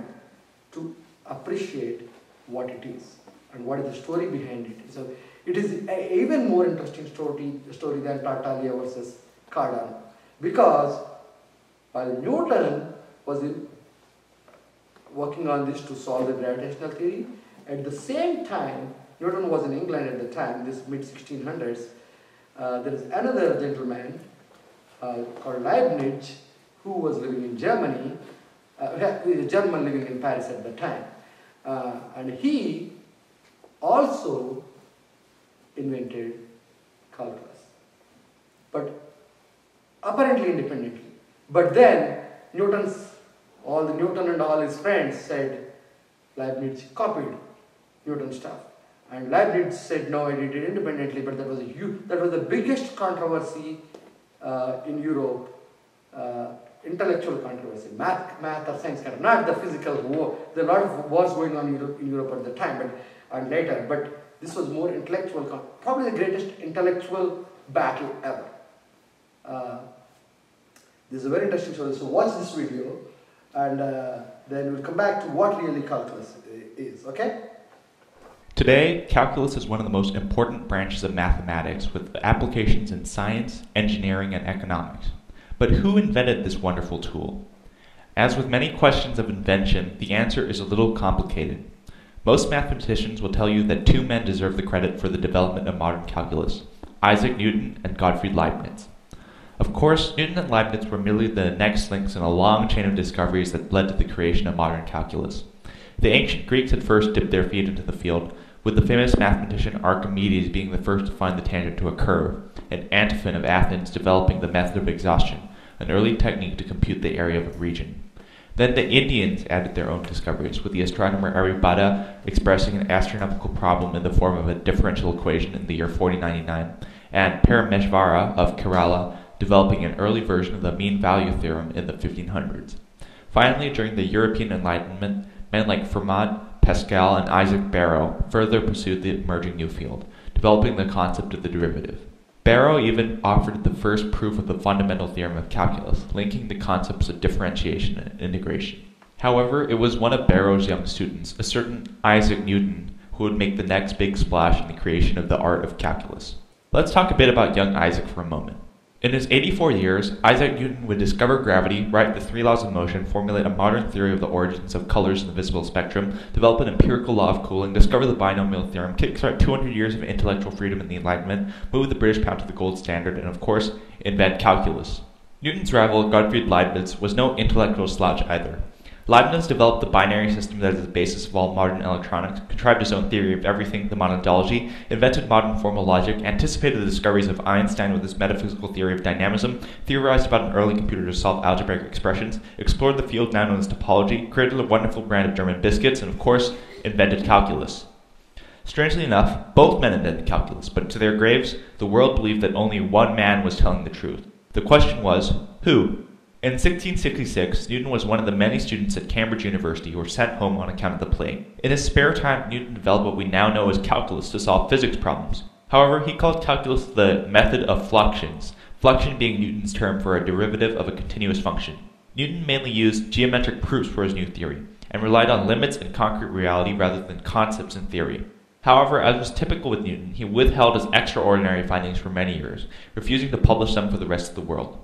to appreciate what it is and what is the story behind it. So, it is even more interesting story, story than Tartaglia versus Cardano because while Newton was in, working on this to solve the gravitational theory, at the same time, Newton was in England at the time, this mid 1600s. Uh, there is another gentleman uh, called Leibniz who was living in Germany, he was a German living in Paris at the time. Uh, and he also invented calculus, but apparently independently. But then Newton's, all the Newton and all his friends said Leibniz copied Newton's stuff. And Leibniz said no, he did it independently, but that was a that was the biggest controversy uh, in Europe, uh, intellectual controversy, math, math or science kind of, not the physical war. There are a lot of wars going on in Europe, in Europe at the time, but and later. But this was more intellectual, probably the greatest intellectual battle ever. Uh, this is a very interesting story. So watch this video, and uh, then we'll come back to what really calculus is. Okay? Today, calculus is one of the most important branches of mathematics with applications in science, engineering, and economics. But who invented this wonderful tool? As with many questions of invention, the answer is a little complicated. Most mathematicians will tell you that two men deserve the credit for the development of modern calculus Isaac Newton and Gottfried Leibniz. Of course, Newton and Leibniz were merely the next links in a long chain of discoveries that led to the creation of modern calculus. The ancient Greeks had first dipped their feet into the field, with the famous mathematician Archimedes being the first to find the tangent to a curve, and Antiphon of Athens developing the method of exhaustion, an early technique to compute the area of a region. Then the Indians added their own discoveries, with the astronomer Aryabhata expressing an astronomical problem in the form of a differential equation in the year 4099, and Parameshvara of Kerala developing an early version of the mean value theorem in the 1500s. Finally, during the European Enlightenment, men like Fermat, Pascal, and Isaac Barrow further pursued the emerging new field, developing the concept of the derivative. Barrow even offered the first proof of the fundamental theorem of calculus, linking the concepts of differentiation and integration. However, it was one of Barrow's young students, a certain Isaac Newton, who would make the next big splash in the creation of the art of calculus. Let's talk a bit about young Isaac for a moment. In his 84 years, Isaac Newton would discover gravity, write the three laws of motion, formulate a modern theory of the origins of colors in the visible spectrum, develop an empirical law of cooling, discover the binomial theorem, kickstart 200 years of intellectual freedom in the Enlightenment, move the British pound to the gold standard, and of course, invent calculus. Newton's rival, Gottfried Leibniz, was no intellectual slouch either. Leibniz developed the binary system that is the basis of all modern electronics, contrived his own theory of everything, the monadology, invented modern formal logic, anticipated the discoveries of Einstein with his metaphysical theory of dynamism, theorized about an early computer to solve algebraic expressions, explored the field now known as topology, created a wonderful brand of German biscuits, and of course, invented calculus. Strangely enough, both men invented calculus, but to their graves, the world believed that only one man was telling the truth. The question was, who? In 1666, Newton was one of the many students at Cambridge University who were sent home on account of the plague. In his spare time, Newton developed what we now know as calculus to solve physics problems. However, he called calculus the method of fluxions, fluxion being Newton's term for a derivative of a continuous function. Newton mainly used geometric proofs for his new theory, and relied on limits and concrete reality rather than concepts and theory. However, as was typical with Newton, he withheld his extraordinary findings for many years, refusing to publish them for the rest of the world.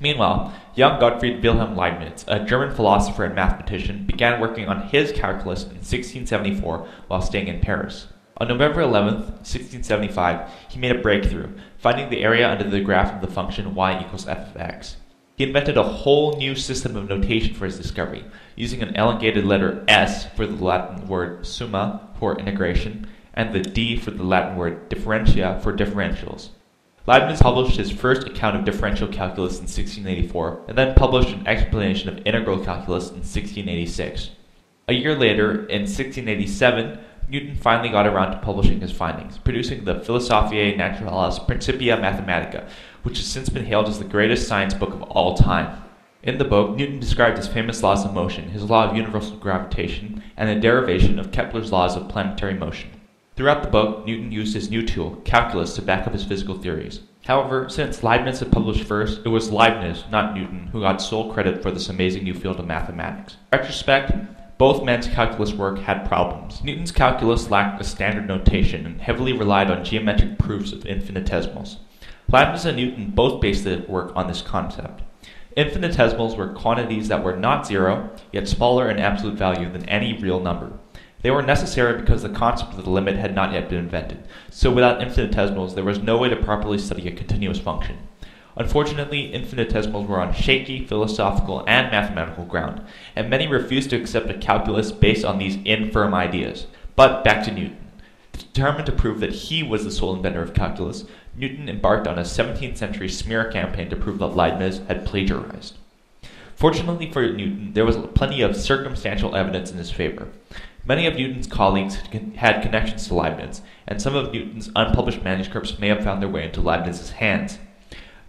Meanwhile, young Gottfried Wilhelm Leibniz, a German philosopher and mathematician, began working on his calculus in 1674 while staying in Paris. On November 11, 1675, he made a breakthrough, finding the area under the graph of the function y equals f of x. He invented a whole new system of notation for his discovery, using an elongated letter S for the Latin word summa for integration, and the D for the Latin word differentia for differentials. Leibniz published his first account of differential calculus in 1684, and then published an explanation of integral calculus in 1686. A year later, in 1687, Newton finally got around to publishing his findings, producing the Philosophiae Naturalis Principia Mathematica, which has since been hailed as the greatest science book of all time. In the book, Newton described his famous laws of motion, his law of universal gravitation, and the derivation of Kepler's laws of planetary motion. Throughout the book, Newton used his new tool, calculus, to back up his physical theories. However, since Leibniz had published first, it was Leibniz, not Newton, who got sole credit for this amazing new field of mathematics. In retrospect, both men's calculus work had problems. Newton's calculus lacked a standard notation and heavily relied on geometric proofs of infinitesimals. Leibniz and Newton both based their work on this concept. Infinitesimals were quantities that were not zero, yet smaller in absolute value than any real number. They were necessary because the concept of the limit had not yet been invented, so without infinitesimals there was no way to properly study a continuous function. Unfortunately, infinitesimals were on shaky philosophical and mathematical ground, and many refused to accept a calculus based on these infirm ideas. But back to Newton. Determined to prove that he was the sole inventor of calculus, Newton embarked on a 17th century smear campaign to prove that Leibniz had plagiarized. Fortunately for Newton, there was plenty of circumstantial evidence in his favor. Many of Newton's colleagues had connections to Leibniz, and some of Newton's unpublished manuscripts may have found their way into Leibniz's hands.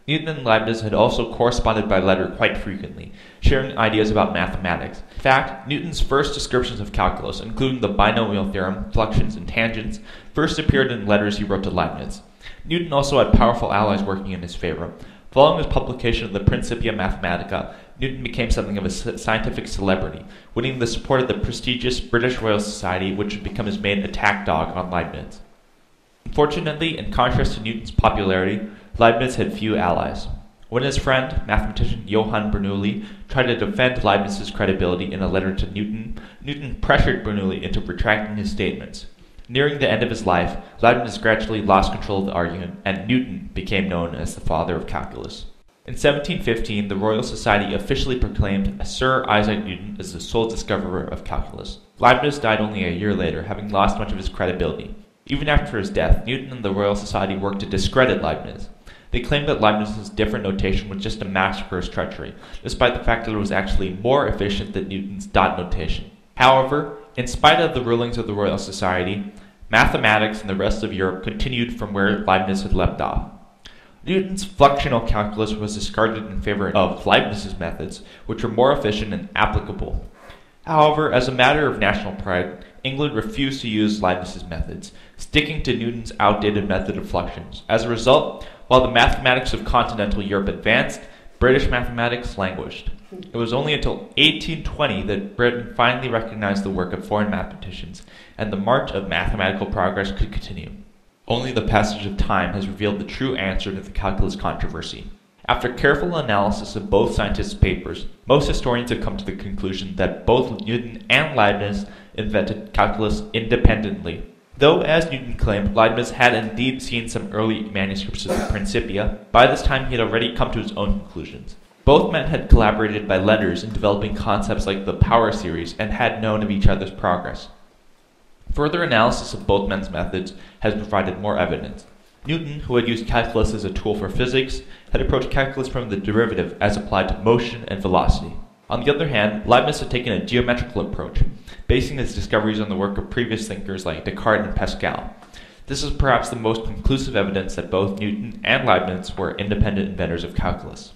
Newton and Leibniz had also corresponded by letter quite frequently, sharing ideas about mathematics. In fact, Newton's first descriptions of calculus, including the binomial theorem, fluxions, and tangents, first appeared in letters he wrote to Leibniz. Newton also had powerful allies working in his favor. Following his publication of the Principia Mathematica, Newton became something of a scientific celebrity, winning the support of the prestigious British Royal Society, which would become his main attack dog on Leibniz. Unfortunately, in contrast to Newton's popularity, Leibniz had few allies. When his friend, mathematician Johann Bernoulli, tried to defend Leibniz's credibility in a letter to Newton, Newton pressured Bernoulli into retracting his statements. Nearing the end of his life, Leibniz gradually lost control of the argument, and Newton became known as the father of calculus. In 1715, the Royal Society officially proclaimed Sir Isaac Newton as the sole discoverer of calculus. Leibniz died only a year later, having lost much of his credibility. Even after his death, Newton and the Royal Society worked to discredit Leibniz. They claimed that Leibniz's different notation was just a mask for his treachery, despite the fact that it was actually more efficient than Newton's dot notation. However, in spite of the rulings of the Royal Society, mathematics in the rest of Europe continued from where Leibniz had left off. Newton's fluxional calculus was discarded in favor of Leibniz's methods, which were more efficient and applicable. However, as a matter of national pride, England refused to use Leibniz's methods, sticking to Newton's outdated method of fluxions. As a result, while the mathematics of continental Europe advanced, British mathematics languished. It was only until 1820 that Britain finally recognized the work of foreign mathematicians, and the march of mathematical progress could continue. Only the passage of time has revealed the true answer to the calculus controversy. After careful analysis of both scientists' papers, most historians have come to the conclusion that both Newton and Leibniz invented calculus independently. Though, as Newton claimed, Leibniz had indeed seen some early manuscripts of the Principia, by this time he had already come to his own conclusions. Both men had collaborated by letters in developing concepts like the power series and had known of each other's progress. Further analysis of both men's methods has provided more evidence. Newton, who had used calculus as a tool for physics, had approached calculus from the derivative as applied to motion and velocity. On the other hand, Leibniz had taken a geometrical approach, basing his discoveries on the work of previous thinkers like Descartes and Pascal. This is perhaps the most conclusive evidence that both Newton and Leibniz were independent inventors of calculus.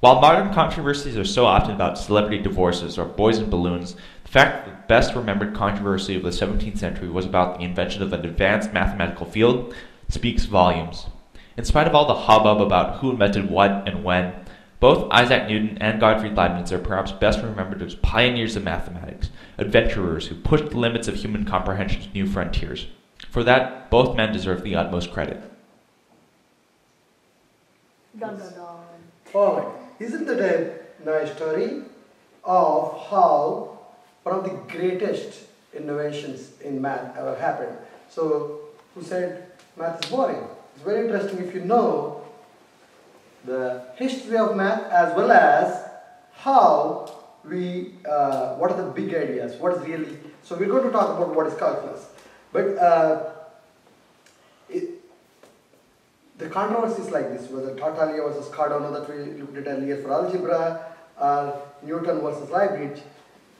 While modern controversies are so often about celebrity divorces or boys and balloons, fact the best remembered controversy of the 17th century was about the invention of an advanced mathematical field speaks volumes. In spite of all the hubbub about who invented what and when, both Isaac Newton and Gottfried Leibniz are perhaps best remembered as pioneers of mathematics, adventurers who pushed the limits of human comprehension to new frontiers. For that, both men deserve the utmost credit. Dun dun dun. Alright, isn't that a nice story of how one of the greatest innovations in math ever happened. So, who said math is boring? It's very interesting if you know the history of math as well as how we, uh, what are the big ideas, what is really, so we're going to talk about what is calculus. But uh, it, the controversy is like this, whether Tartaglia versus Cardano that we looked at earlier for algebra, or Newton versus Leibniz,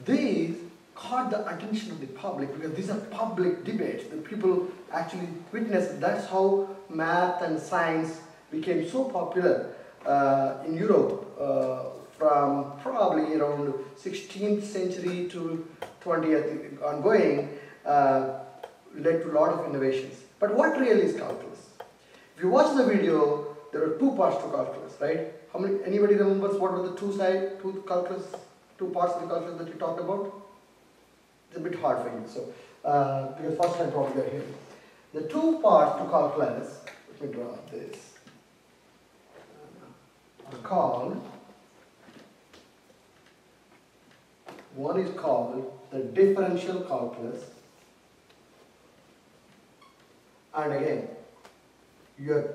these caught the attention of the public because these are public debates that people actually witness. That's how math and science became so popular uh, in Europe uh, from probably around 16th century to 20th ongoing uh, led to a lot of innovations. But what really is calculus? If you watch the video, there are two parts to calculus, right? How many? Anybody remembers what were the two side, two calculus, two parts of the calculus that you talked about? It's a bit hard for you. So, uh, because first time probably are here. The two parts to calculus. Let me draw this. Are called. One is called the differential calculus. And again, you your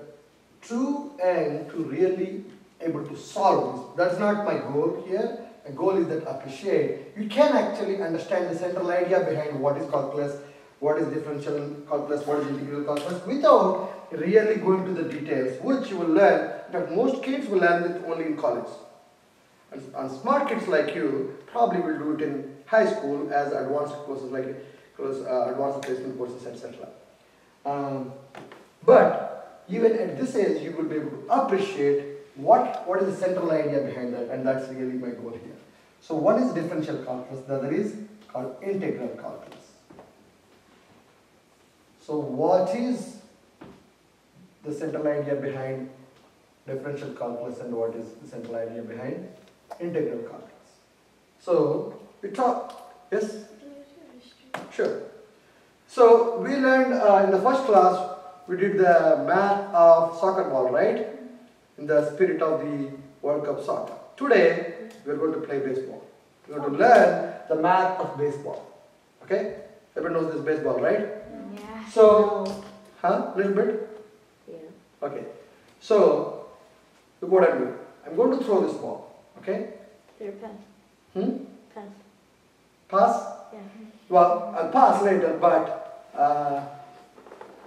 true aim to really able to solve this. That's not my goal here. My goal is that appreciate. You can actually understand the central idea behind what is calculus, what is differential calculus, what is integral calculus, without really going to the details, which you will learn. that most kids will learn it only in college. And, and smart kids like you probably will do it in high school as advanced courses like uh, advanced placement courses, etc. Um, but even at this age, you will be able to appreciate what, what is the central idea behind that, and that's really my goal here. So one is differential calculus, the other is called integral calculus. So what is the central idea behind differential calculus and what is the central idea behind integral calculus? So we talk, yes? Sure. So we learned uh, in the first class, we did the math of soccer ball, right? In the spirit of the World Cup soccer. Today, we are going to play baseball. We are going to learn the math of baseball. Okay? Everyone knows this baseball, right? Yeah. So, huh? A Little bit? Yeah. Okay. So, look what I'm doing. I'm going to throw this ball. Okay? Your pen. Hmm? Pen. Pass? Yeah. Well, I'll pass later, but uh,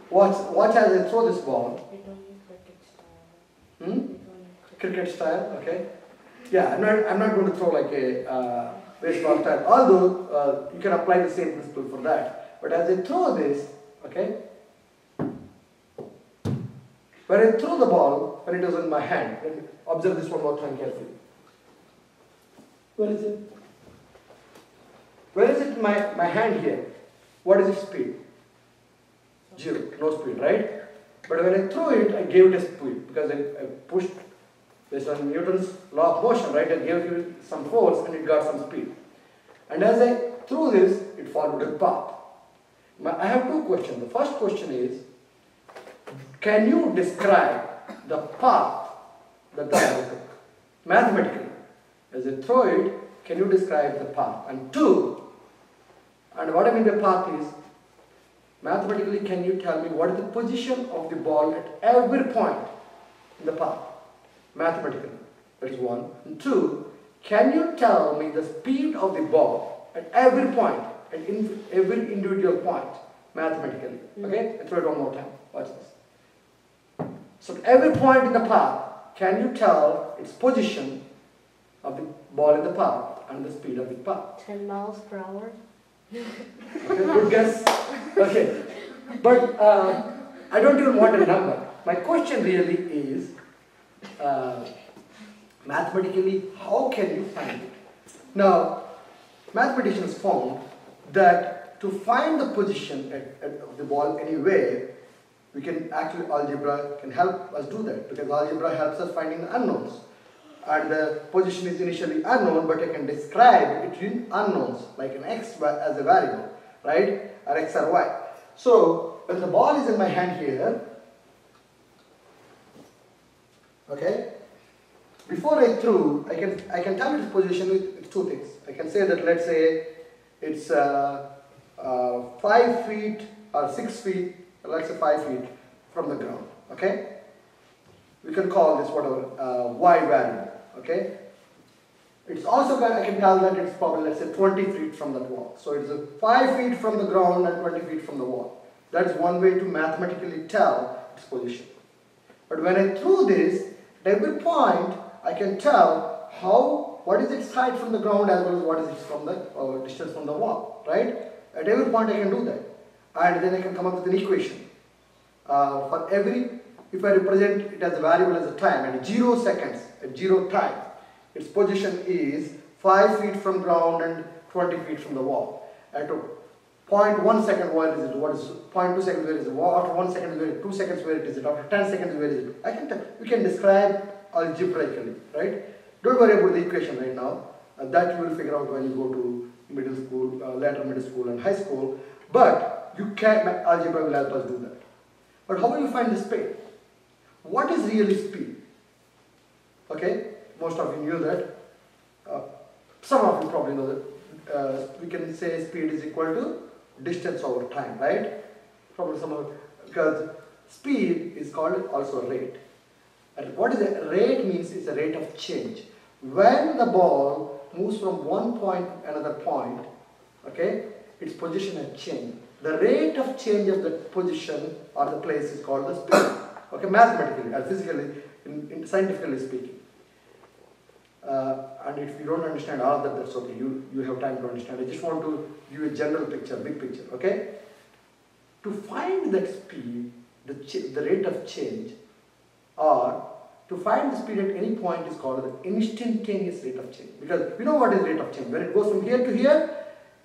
watch, watch as I throw this ball. Hmm? Cricket style, okay? Yeah, I'm not, I'm not going to throw like a uh, baseball style, although uh, you can apply the same principle for that. But as I throw this, okay? When I throw the ball, when it was in my hand, observe this one more time carefully. Where is it? Where is it my, my hand here? What is its speed? Zero, no speed, right? But when I threw it, I gave it a speed because I, I pushed based on Newton's law of motion, right? I gave it some force and it got some speed. And as I threw this, it followed a path. I have two questions. The first question is, can you describe the path that the ball took? Mathematically. As I throw it, can you describe the path? And two, and what I mean by path is, mathematically, can you tell me what is the position of the ball at every point in the path? Mathematically. That is one. And two, can you tell me the speed of the ball at every point, at in, every individual point, mathematically? Mm-hmm. Okay? I throw it one more time. Watch this. So at every point in the path, can you tell its position of the ball in the path and the speed of the path? 10 miles per hour. Good guess. Okay, but uh, I don't even want a number. My question really is, uh, mathematically, how can you find it? Now, mathematicians found that to find the position at, at of the ball anyway, we can actually algebra can help us do that because algebra helps us finding the unknowns and the position is initially unknown but I can describe it in unknowns like an x as a variable right? Or x or y. So when the ball is in my hand here okay? Before I threw I can I can tell its position with, two things. I can say that let's say it's uh, uh, 5 feet or 6 feet let's say 5 feet from the ground okay? We can call this whatever uh, y variable okay? It's also I can tell that it's probably let's say 20 feet from that wall. So it's a 5 feet from the ground and 20 feet from the wall. That is one way to mathematically tell its position. But when I threw this at every point I can tell how what is its height from the ground as well as what is its from the uh, distance from the wall right? At every point I can do that. And then I can come up with an equation. Uh, for every, if I represent it as a variable as a time, at 0 seconds, at 0 time, its position is 5 feet from ground and 20 feet from the wall. At a point 1 second, where is it? What is point 2 seconds, where is it? After 1 second, where is it? 2 seconds, where it is it? After 10 seconds, where is it? I can tell, we can describe algebraically, right? Don't worry about the equation right now. Uh, that you will figure out when you go to middle school, uh, later middle school and high school. But you can, algebra will help us do that. But how will you find the speed? What is really speed? Okay, most of you knew that. Uh, some of you probably know that. Uh, we can say speed is equal to distance over time, right? Probably some of because speed is called also rate. And what is a rate means is a rate of change. When the ball moves from one point to another point, okay, its position has changed. The rate of change of the position or the place is called the speed. Okay, mathematically or physically, in, in scientifically speaking. Uh, and if you don't understand all that, that's okay. You, you have time to understand. I just want to give a general picture, big picture, okay? To find that speed, the, the rate of change, or to find the speed at any point is called the instantaneous rate of change. Because we know what is rate of change. When it goes from here to here,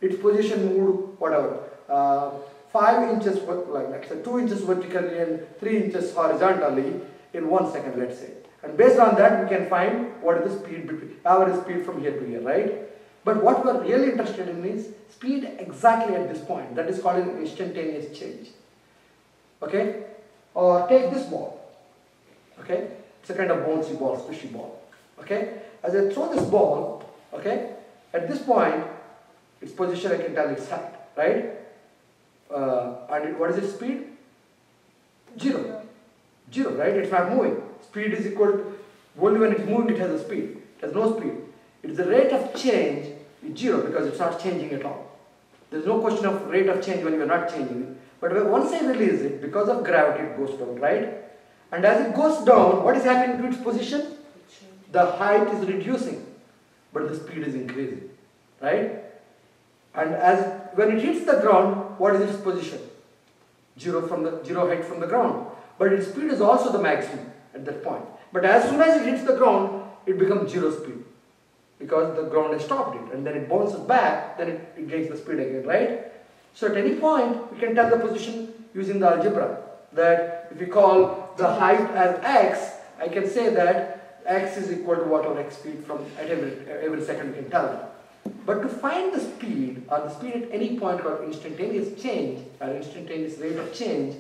its position moved, whatever, uh, 5 inches, like, like say 2 inches vertically and 3 inches horizontally in 1 second, let's say. And based on that, we can find what is the speed between, average speed from here to here, right? But what we are really interested in is speed exactly at this point. That is called an instantaneous change. Okay? Or take this ball. Okay? It's a kind of bouncy ball, squishy ball. Okay? As I throw this ball, okay, at this point, its position I can tell its height, right? Uh, and it, what is its speed? Zero. Zero, right? It's not moving. Speed is equal to, only when it's moving it has a speed. It has no speed. It is the rate of change is zero because it's not changing at all. There's no question of rate of change when you are not changing it. But once I release it, because of gravity, it goes down, right? And as it goes down, what is happening to its position? The height is reducing, but the speed is increasing, right? And as when it hits the ground, what is its position? Zero from the zero height from the ground. But its speed is also the maximum at that point. But as soon as it hits the ground, it becomes zero speed because the ground has stopped it, and then it bounces back, then it, it gains the speed again, right? So at any point, we can tell the position using the algebra. That if we call the height as x, I can say that x is equal to whatever x speed from at every every second we can tell that. But to find the speed or the speed at any point called instantaneous change or instantaneous rate of change,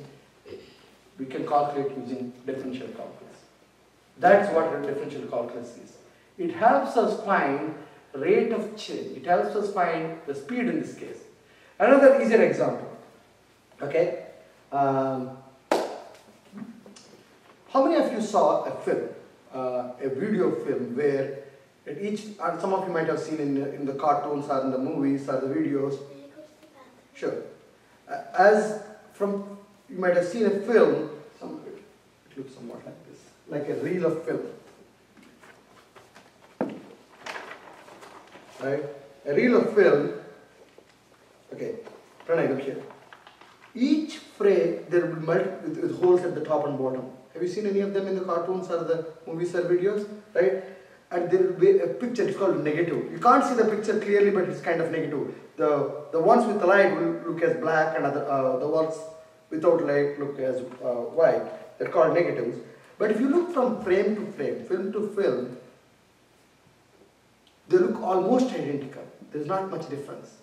we can calculate using differential calculus. That's what differential calculus is. It helps us find rate of change. It helps us find the speed in this case. Another easier example. Okay. Um, how many of you saw a film, uh, a video film where at each, and some of you might have seen in the, in the cartoons or in the movies or the videos. Sure. Uh, as from, you might have seen a film, some, it looks somewhat like this, like a reel of film. Right? A reel of film, okay, Pranay, look here. Each frame, there will be multi, with, with holes at the top and bottom. Have you seen any of them in the cartoons or the movies or videos? Right? And there will be a picture, it's called negative. You can't see the picture clearly, but it's kind of negative. The, the ones with the light will look as black and other, uh, the ones without light look as uh, white. They're called negatives. But if you look from frame to frame, film to film, they look almost identical. There's not much difference.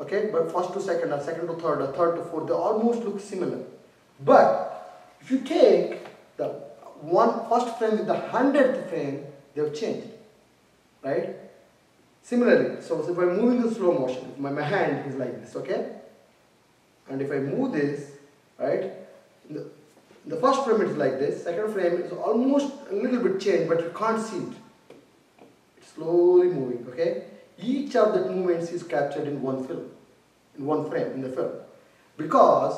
Okay, but first to second, or second to third, or third to fourth, they almost look similar. But if you take the one first frame with the hundredth frame, they've changed. Right? Similarly, so if I'm moving in slow motion, my, my hand is like this, okay? And if I move this, right? The, the first frame is like this, second frame is almost a little bit changed, but you can't see it. It's slowly moving, okay? Each of the movements is captured in one film, in one frame, in the film. Because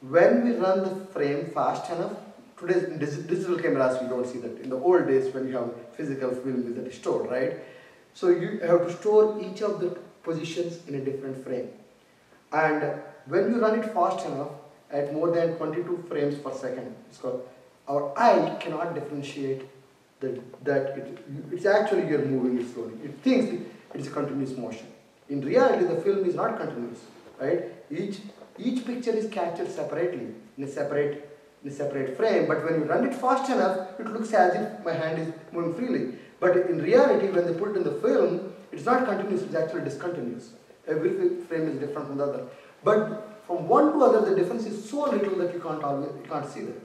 when we run the frame fast enough, today's in digital cameras we don't see that. In the old days when you have physical film that is stored, right? So you have to store each of the positions in a different frame. And when you run it fast enough, at more than 22 frames per second, our eye cannot differentiate that, that it, it's actually you're moving it slowly. It thinks it's a continuous motion. In reality, the film is not continuous, right? Each, each picture is captured separately, in a separate, in a separate frame, but when you run it fast enough, it looks as if my hand is moving freely. But in reality, when they put it in the film, it's not continuous, it's actually discontinuous. Every frame is different from the other. But from one to other, the difference is so little that you can't always, you can't see that.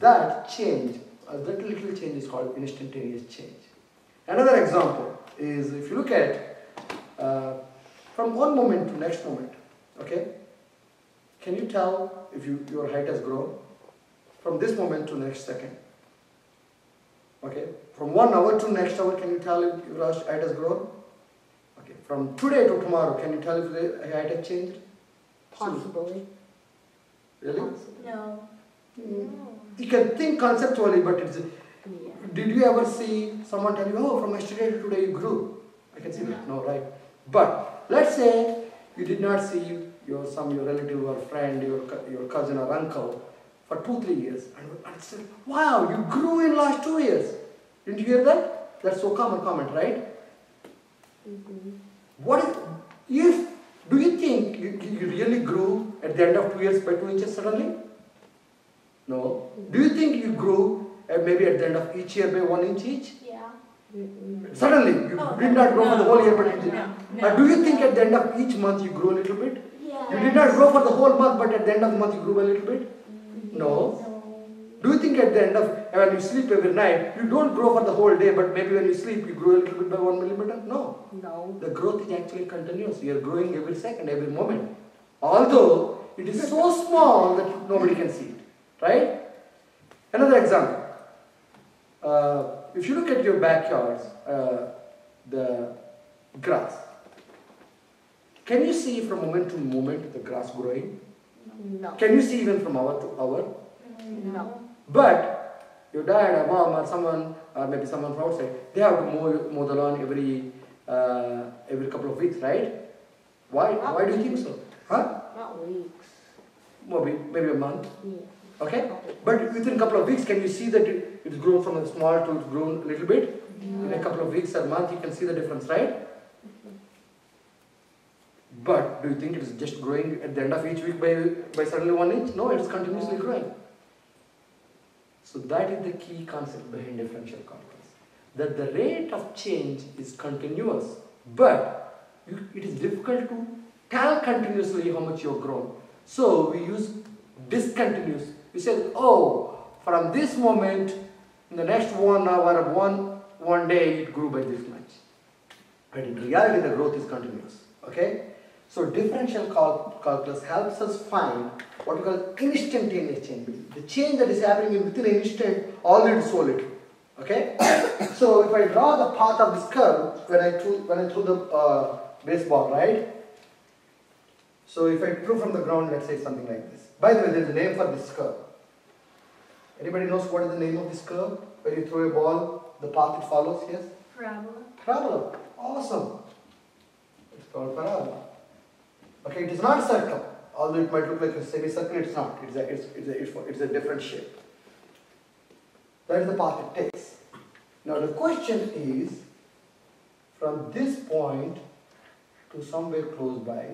That change, uh, that little change is called instantaneous change. Another example is if you look at uh, from one moment to next moment, okay? Can you tell if you, your height has grown? From this moment to next second. Okay? From one hour to next hour, can you tell if your height has grown? Okay. From today to tomorrow, can you tell if the height has changed? Possibly. Really? Possibly. No. Mm. You can think conceptually, but it's Yeah. did you ever see someone tell you, oh, from yesterday to today you grew? I can see that, no, right? But let's say you did not see your some your relative or friend, your your cousin or uncle for two three years, and and said, wow, you grew in last two years. Didn't you hear that? That's so common comment, right? Mhm. What if, if do you think you, you really grew at the end of two years by two inches suddenly? No. Do you think you grew uh, maybe at the end of each year by one inch each? Yeah. Suddenly, you No, did not grow for the whole year, but did. No, Uh, do you think at the end of each month you grew a little bit? Yeah. You did not grow for the whole month, but at the end of the month you grew a little bit? No. Do you think at the end of when you sleep every night, you don't grow for the whole day, but maybe when you sleep you grow a little bit by one millimeter? No. No. The growth is actually continuous. You are growing every second, every moment. Although it is so small that nobody can see it. Right? Another example. Uh, if you look at your backyards, uh, the grass. Can you see from moment to moment the grass growing? No. Can you see even from hour to hour? No. But your dad or mom or someone, or maybe someone from outside, they have to mow, mow the lawn every uh, every couple of weeks, right? Why? Why do you think so? Huh? Not weeks. Maybe maybe a month. Yeah. Okay. But within a couple of weeks, can you see that it, it's grown from a small to it's grown a little bit? In a couple of weeks or month, you can see the difference, right? But do you think it is just growing at the end of each week by, by suddenly one inch? No, it's continuously growing. So that is the key concept behind differential calculus. That the rate of change is continuous, but you, it is difficult to tell continuously how much you have grown. So we use discontinuous. We say, oh, from this moment, in the next one hour, one, one day, it grew by this much. But in reality, the growth is continuous. Okay? So differential cal- calculus helps us find what we call instantaneous change. The change that is happening within an instant, it's so little. Okay? [COUGHS] so if I draw the path of this curve when I threw when I threw the uh, baseball, right? So if I threw from the ground, let's say something like this. By the way, there's a name for this curve. Anybody knows what is the name of this curve? When you throw a ball, the path it follows, yes? Parabola. Parabola. Awesome. It's called parabola. Okay, it is not circle. Although it might look like a semicircle, it's not. It's a, it's, it's a, it's a different shape. That is the path it takes. Now the question is, from this point to somewhere close by,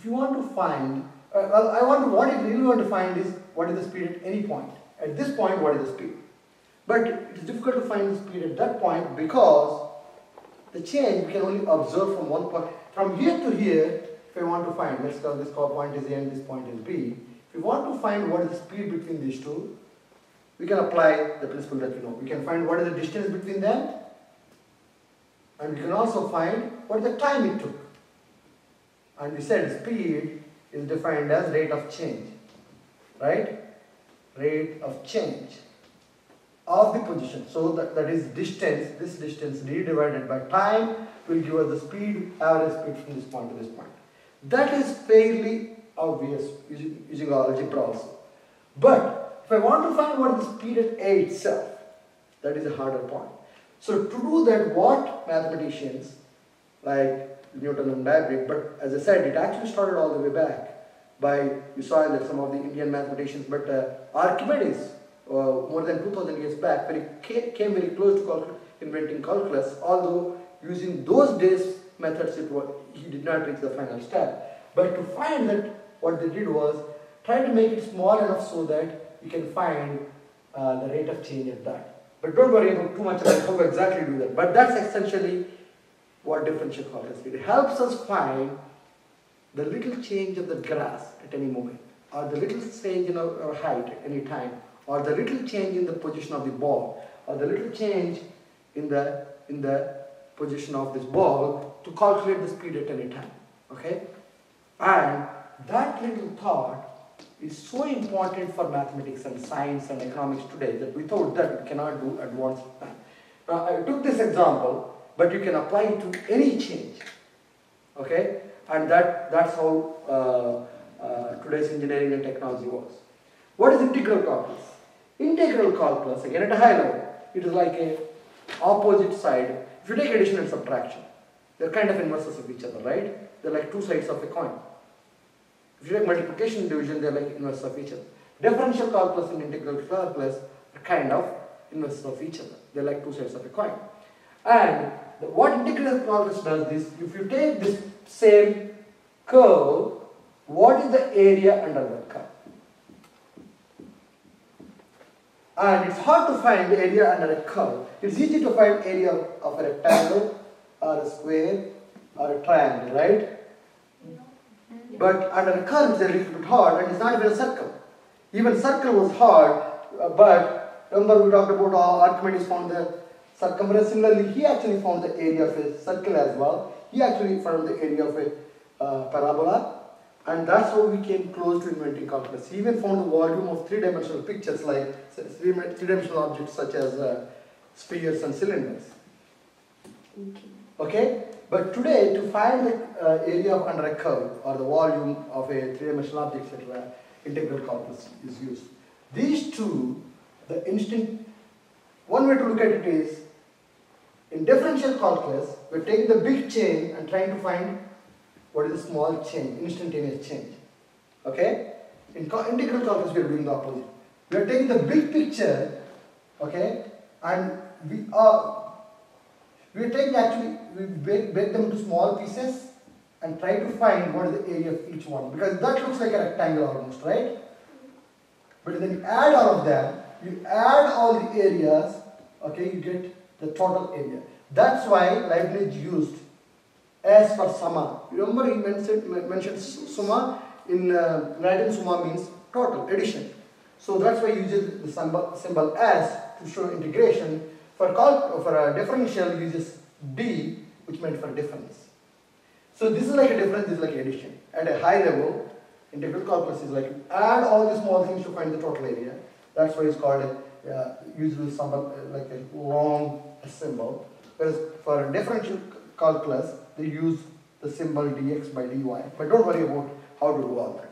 if you want to find, uh, well, I want to, what I really want to find is, what is the speed at any point? At this point, what is the speed? But it is difficult to find the speed at that point because the change we can only observe from one point. From here to here, if I want to find, let's call this point is A and this point is B. If we want to find what is the speed between these two, we can apply the principle that we know. We can find what is the distance between them, and we can also find what is the time it took. And we said speed is defined as rate of change, right? Rate of change of the position. So that, that is distance, this distance d divided by time will give us the speed, average speed from this point to this point. That is fairly obvious using, using algebra also. But if I want to find what is the speed at A itself, that is a harder point. So to do that, what mathematicians like Newton and Babbage, but as I said, it actually started all the way back by, you saw that some of the Indian mathematicians, but uh, Archimedes, uh, more than 2000 years back, very ca- came very close to inventing calculus, although using those days methods, it was, he did not reach the final step. But to find that, what they did was try to make it small enough so that you can find uh, the rate of change at that. But don't worry about too much about how exactly do that. But that's essentially what differential calculus. It helps us find the little change of the grass at any moment, or the little change in our, our height at any time, or the little change in the position of the ball, or the little change in the in the position of this ball to calculate the speed at any time. Okay? And that little thought is so important for mathematics and science and economics today that without that we cannot do advanced math. Now I took this example, but you can apply it to any change. Okay? And that, that's how uh, uh, today's engineering and technology works. What is integral calculus? Integral calculus, again at a high level, it is like a opposite side. If you take addition and subtraction, they're kind of inverses of each other, right? They're like two sides of a coin. If you take multiplication and division, they're like inverses of each other. Differential calculus and integral calculus are kind of inverses of each other. They're like two sides of a coin. And what integral calculus does this? if you take this same curve, what is the area under that curve? And it's hard to find the area under a curve. It's easy to find area of a rectangle or a square or a triangle, right? But under a curve it's a little bit hard and it's not even a circle. Even circle was hard, uh, but remember we talked about uh, Archimedes found the circumference. Similarly, he actually found the area of a circle as well. He actually found the area of a uh, parabola. And that's how we came close to inventing calculus. He even found the volume of three-dimensional pictures like three-dimensional objects such as uh, spheres and cylinders. Okay? But today, to find the uh, area of under a curve or the volume of a three-dimensional object, etc., integral calculus is used. These two, the instant, one way to look at it is, in differential calculus, we're taking the big chain and trying to find what is the small change, instantaneous change. Okay? In integral calculus, we are doing the opposite. We are taking the big picture, okay, and we are we are taking actually we break, break them into small pieces and try to find what is the area of each one because that looks like a rectangle almost, right? But then you add all of them, you add all the areas, okay, you get the total area. That's why Leibniz used as for summa. Remember he mentioned, mentioned in uh, Latin means total, addition. So that's why he uses the symbol, symbol S to show integration. For, for a differential he uses D which meant for difference. So this is like a difference, this is like addition. At a high level, integral calculus is like add all the small things to find the total area. That's why it's called a uh, usually symbol, like a long symbol. Whereas for a differential calculus, they use the symbol dx by dy. But don't worry about how to do all that.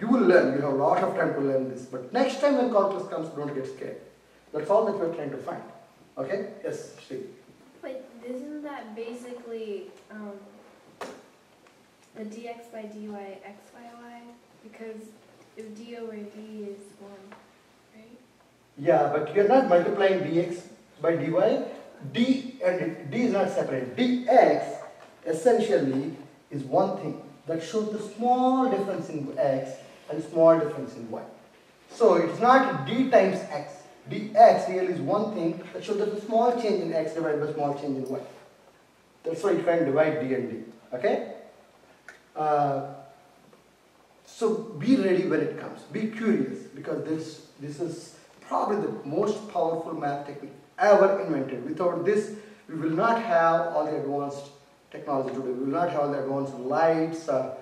You will learn, you have a lot of time to learn this. But next time when calculus comes, don't get scared. That's all that we're trying to find. Okay? Yes, Steve. But isn't that basically um, the dx by dy x by y? Because if d over d is 1, right? Yeah, but you're not multiplying dx by dy. D and d is not separate. dx essentially is one thing that shows the small difference in x and small difference in y. So it's not d times x. dx really is one thing that shows the small change in x divided by small change in y. That's why you can divide d and d. Okay? Uh, so be ready when it comes. Be curious because this this is probably the most powerful math technique ever invented. Without this, we will not have all the advanced technology today. We will not have all the advanced lights, uh,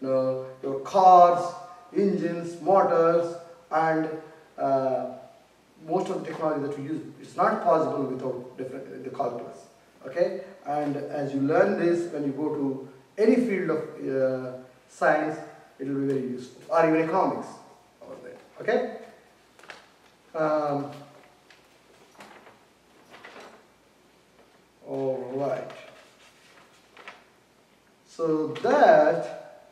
you know, your cars, engines, motors, and uh, most of the technology that we use. It's not possible without the calculus. Okay, and as you learn this, when you go to any field of uh, science, it will be very useful, or even economics. Okay. Um, all right. So that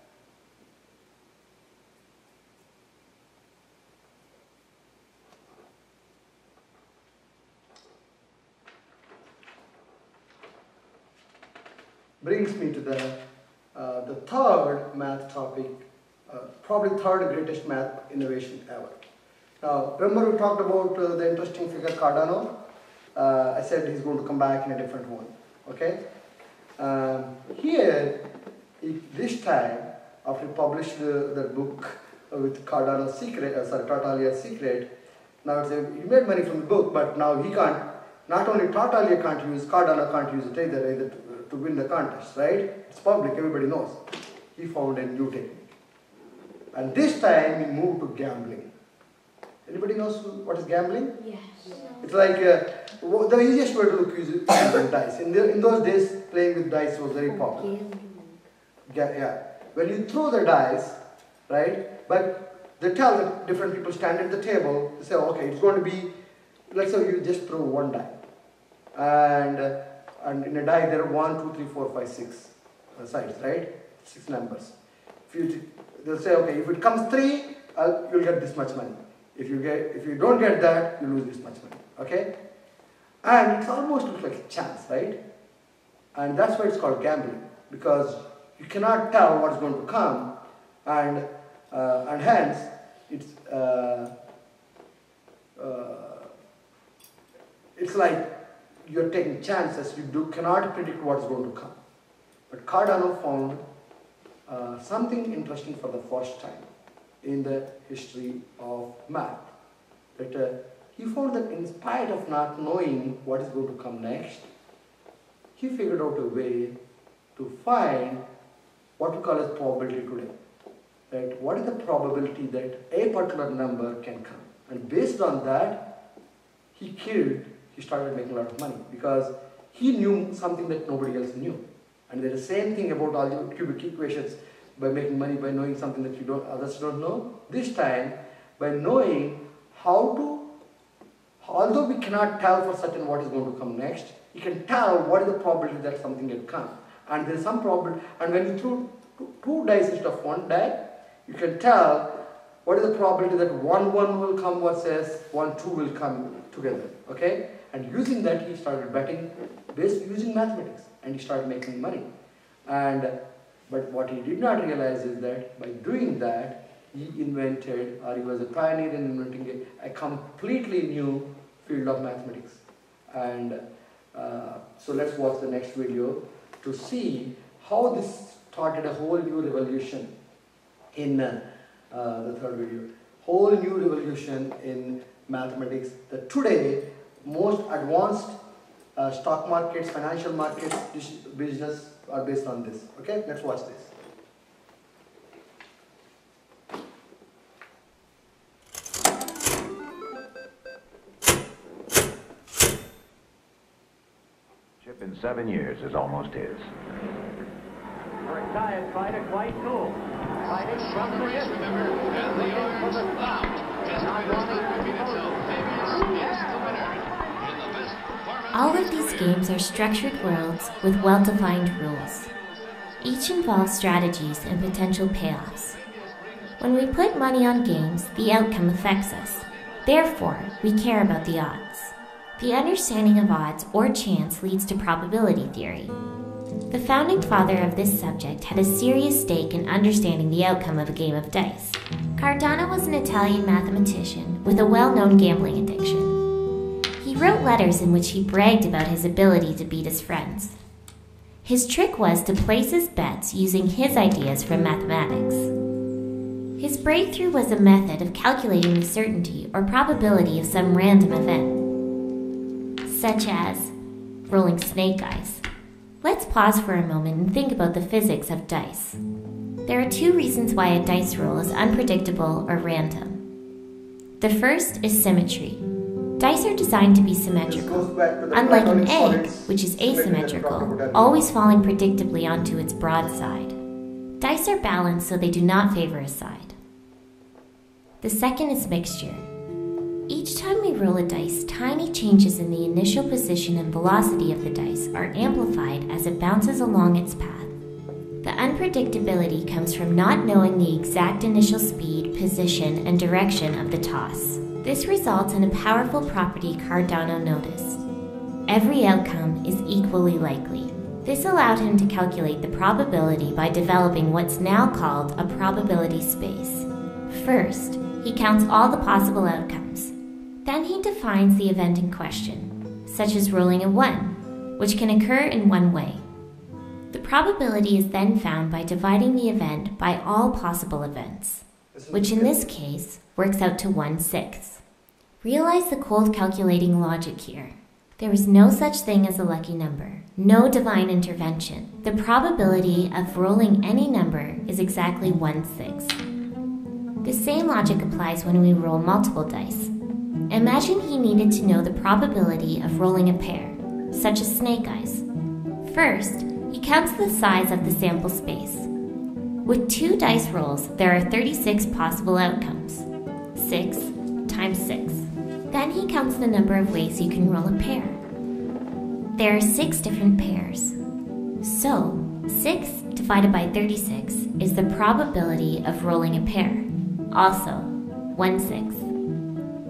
brings me to the uh, the third math topic, uh, probably third greatest math innovation ever. Now, remember we talked about uh, the interesting figure Cardano? Uh, I said he's going to come back in a different one. Okay? Um, here, this time, after he published the, that book with Cardano's secret, uh, sorry, secret, now it's a, he made money from the book, but now he can't, not only Tartaglia can't use, Cardano can't use it either, either to, to win the contest, right? It's public, everybody knows. He found a new technique. And this time he moved to gambling. Anybody knows what is gambling? Yes. It's like uh, the easiest way to look is dice. In, the, in those days, playing with dice was very popular. Ga- yeah. When you throw the dice, right? But they tell the different people stand at the table, they say, okay, it's going to be, let's say you just throw one die. And, and in a die there are one, two, three, four, five, six uh, sides, right? Six numbers. If you, they'll say, okay, if it comes three, uh, you'll get this much money. If you get, if you don't get that, you lose this much money. Okay? And it's almost looks like a chance, right? And that's why it's called gambling because you cannot tell what's going to come, and uh, and hence it's uh, uh, it's like you're taking chances. You do cannot predict what's going to come. But Cardano found uh, something interesting for the first time in the history of math. That uh, he found that in spite of not knowing what is going to come next, he figured out a way to find what we call as probability today. Right? what is the probability that a particular number can come? And based on that, he killed, he started making a lot of money because he knew something that nobody else knew. And the same thing about all the cubic equations by making money by knowing something that you don't others don't know. This time, by knowing how to, although we cannot tell for certain what is going to come next, you can tell what is the probability that something will come. And there is some probability, and when you throw two, dice instead of one die, you can tell what is the probability that one one will come versus one two will come together. Okay? And using that, he started betting based using mathematics, and he started making money. And but what he did not realize is that by doing that, he invented, or he was a pioneer in inventing a, a completely new field of mathematics. And uh, so let's watch the next video to see how this started a whole new revolution in uh, the third video. Whole new revolution in mathematics that today most advanced uh, stock markets, financial markets, business are based on this. Okay, let's watch this. Seven years is almost his. For a tired fighter, quite cool. Fighting from the race, remember, and the orange out. Just not repeat itself. Fabius is the winner in the best performance. All of these games are structured worlds with well-defined rules. Each involves strategies and potential payoffs. When we put money on games, the outcome affects us. Therefore, we care about the odds. The understanding of odds or chance leads to probability theory. The founding father of this subject had a serious stake in understanding the outcome of a game of dice. Cardano was an Italian mathematician with a well known gambling addiction. He wrote letters in which he bragged about his ability to beat his friends. His trick was to place his bets using his ideas from mathematics. His breakthrough was a method of calculating the certainty or probability of some random event, such as rolling snake eyes. Let's pause for a moment and think about the physics of dice. There are two reasons why a dice roll is unpredictable or random. The first is symmetry. Dice are designed to be symmetrical, unlike an egg, which is asymmetrical, always falling predictably onto its broad side. Dice are balanced so they do not favor a side. The second is mixture. Each time we roll a dice, tiny changes in the initial position and velocity of the dice are amplified as it bounces along its path. The unpredictability comes from not knowing the exact initial speed, position, and direction of the toss. This results in a powerful property Cardano noticed. Every outcome is equally likely. This allowed him to calculate the probability by developing what's now called a probability space. First, he counts all the possible outcomes. Then he defines the event in question, such as rolling a 1, which can occur in one way. The probability is then found by dividing the event by all possible events, which in this case works out to 1 sixth. Realize the cold calculating logic here. There is no such thing as a lucky number, no divine intervention. The probability of rolling any number is exactly 1 sixth. The same logic applies when we roll multiple dice. Imagine he needed to know the probability of rolling a pair, such as snake eyes. First, he counts the size of the sample space. With two dice rolls, there are 36 possible outcomes. 6 times 6. Then he counts the number of ways you can roll a pair. There are 6 different pairs. So, 6 divided by 36 is the probability of rolling a pair. Also, 1 6.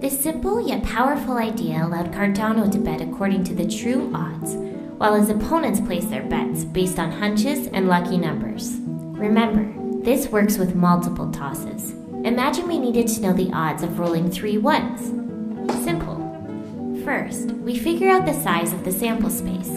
This simple yet powerful idea allowed Cardano to bet according to the true odds, while his opponents placed their bets based on hunches and lucky numbers. Remember, this works with multiple tosses. Imagine we needed to know the odds of rolling three ones. Simple. First, we figure out the size of the sample space.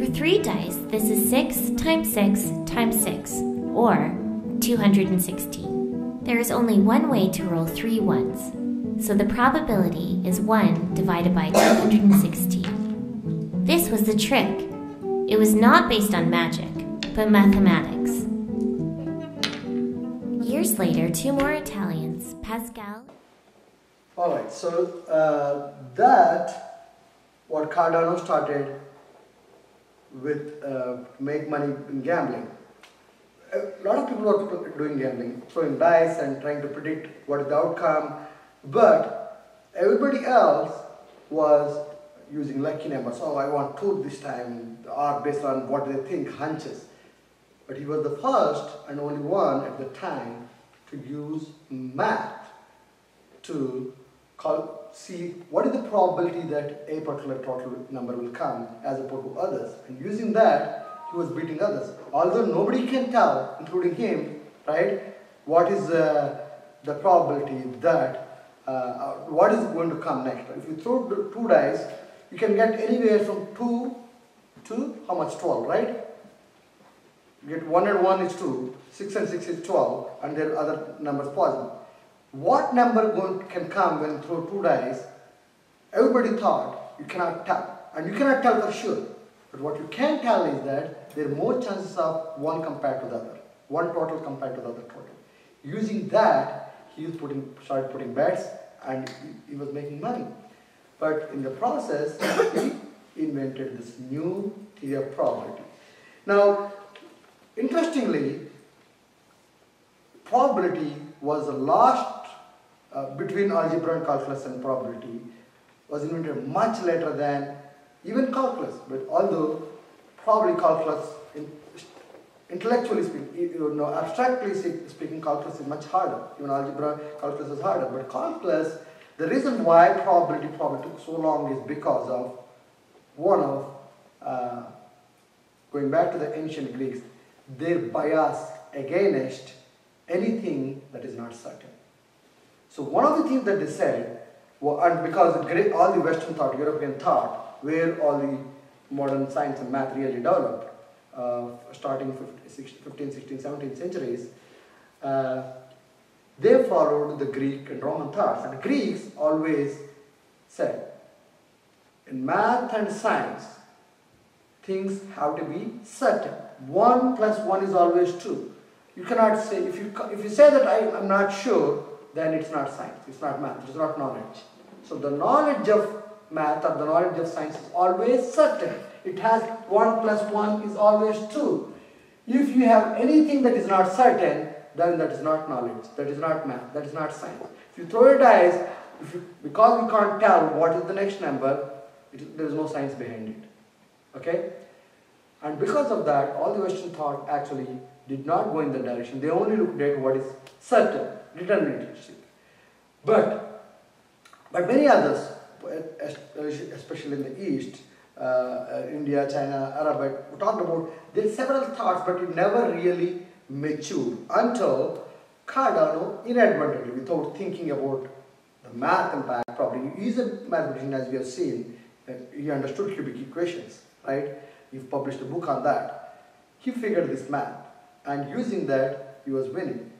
For three dice, this is 6 times 6 times 6, or 216. There is only one way to roll three ones, so the probability is 1 divided by 216. This was the trick. It was not based on magic, but mathematics. Years later, two more Italians, Pascal All right, so uh, that what Cardano started with uh, make money in gambling. A lot of people are doing gambling, throwing dice and trying to predict what is the outcome, but everybody else was using lucky numbers. Oh, I want two this time, or based on what they think, hunches. But he was the first and only one at the time to use math to call, see what is the probability that a particular total number will come as opposed to others. And using that, he was beating others. Although nobody can tell, including him, right, what is uh, the probability that, uh, uh, what is going to come next. If you throw two dice, you can get anywhere from 2 to how much? 12, right? You get 1 and 1 is 2, 6 and 6 is 12, and there are other numbers possible what number going, can come when you throw two dice, everybody thought you cannot tell. And you cannot tell for sure. But what you can tell is that there are more chances of one compared to the other. One total compared to the other total. Using that, he was putting, started putting bets and he, was making money. But in the process, he [COUGHS] invented this new theory of probability. Now, interestingly, probability was the last uh, between algebra and calculus and probability was invented much later than even calculus. But although probably calculus, intellectually speaking, you know, abstractly speaking, calculus is much harder. Even algebra, calculus is harder. But calculus, the reason why probability probably took so long is because of one of uh, going back to the ancient Greeks, their bias against anything that is not certain. So one of the things that they said, well, and because all the Western thought, European thought, where all the modern science and math really developed, uh, starting 15, 16, 17th centuries, uh, they followed the Greek and Roman thoughts. And Greeks always said, in math and science, things have to be certain. One plus one is always two. You cannot say, if you, if you say that I am not sure, then it's not science, it's not math, it's not knowledge. So the knowledge of math or the knowledge of science is always certain. It has 1 plus 1 is always 2. If you have anything that is not certain, then that is not knowledge, that is not math, that is not science. If you throw a dice, you, because we can't tell what is the next number, it, there is no science behind it. Okay? And because of that, all the Western thought actually did not go in that direction. They only looked at what is certain, deterministic. But, but many others, especially in the East, uh, uh, India, China, Arab, we talked about, there are several thoughts, but it never really matured until Cardano inadvertently, without thinking about the math impact, probably he's a mathematician as we have seen, he understood cubic equations, right? He published a book on that. He figured this math and using that he was winning.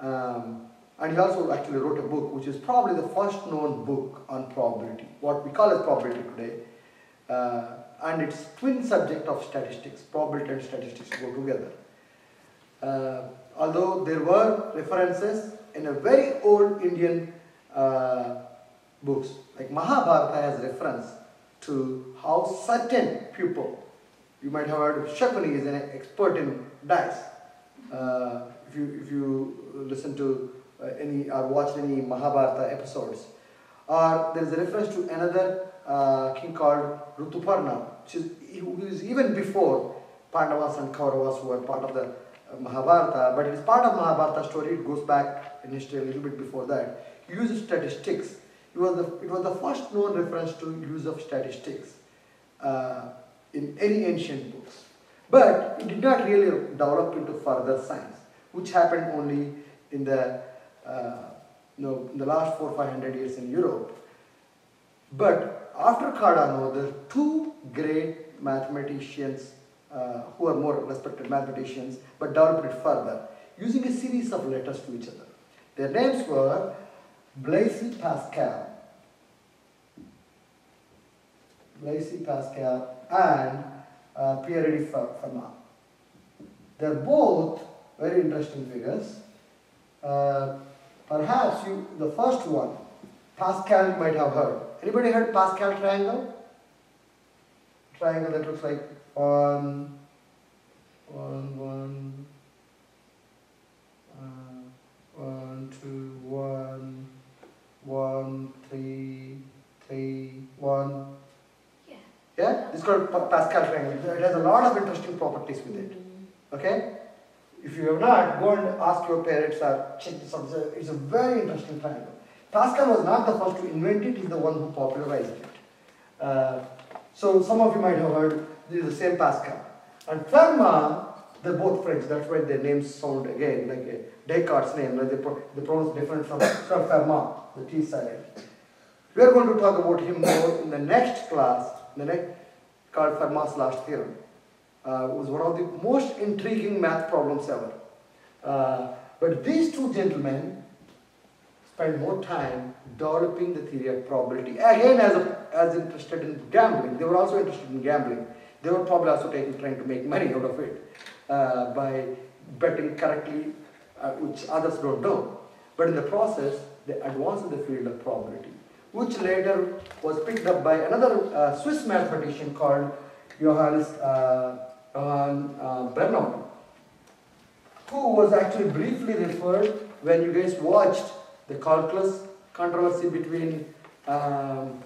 Um, and he also actually wrote a book which is probably the first known book on probability, what we call as probability today. Uh, and it's twin subject of statistics, probability and statistics go together. Uh, although there were references in a very old Indian uh, books, like Mahabharata has reference to how certain people, you might have heard of Shakuni is an expert in dice, Uh, if you if you listen to uh, any or watch any Mahabharata episodes, or there is a reference to another uh, king called Rutuparna, who is even before Pandavas and Kauravas who were part of the uh, Mahabharata, but it is part of Mahabharata story. It goes back in history a little bit before that. He uses statistics. It was the it was the first known reference to use of statistics uh, in any ancient books. But it did not really develop into further science, which happened only in the uh, you know, in the last four five hundred years in Europe. But after Cardano, there two great mathematicians uh, who are more respected mathematicians, but developed it further using a series of letters to each other. Their names were Blaise Pascal, Blaise Pascal, and uh, Pierre de Fermat. They're both very interesting figures. Uh, perhaps you, the first one, Pascal, you might have heard. Anybody heard Pascal triangle? Triangle that looks like one, one, one, uh, one, two, one, one, three, three, one. Yeah. Yeah, it's called Pascal triangle. It has a lot of interesting properties with it. Okay? If you have not, go and ask your parents or check this out. It's a, it's a very interesting triangle. Pascal was not the first to invent it, he's the one who popularized it. Uh, so some of you might have heard this is the same Pascal. And Fermat, they're both French, that's why their names sound again like Descartes' name, like they, pro- they pronounce different from, [COUGHS] from Fermat, the T side. We are going to talk about him more in the next class, the next called Fermat's last theorem. Uh, was one of the most intriguing math problems ever. Uh, but these two gentlemen spent more time developing the theory of probability. Again, as, a, as interested in gambling, they were also interested in gambling. They were probably also taking, trying to make money out of it uh, by betting correctly, uh, which others don't know. But in the process, they advanced in the field of probability, which later was picked up by another uh, Swiss mathematician called Johannes uh, uh, Bernoulli, who was actually briefly referred when you guys watched the calculus controversy between um,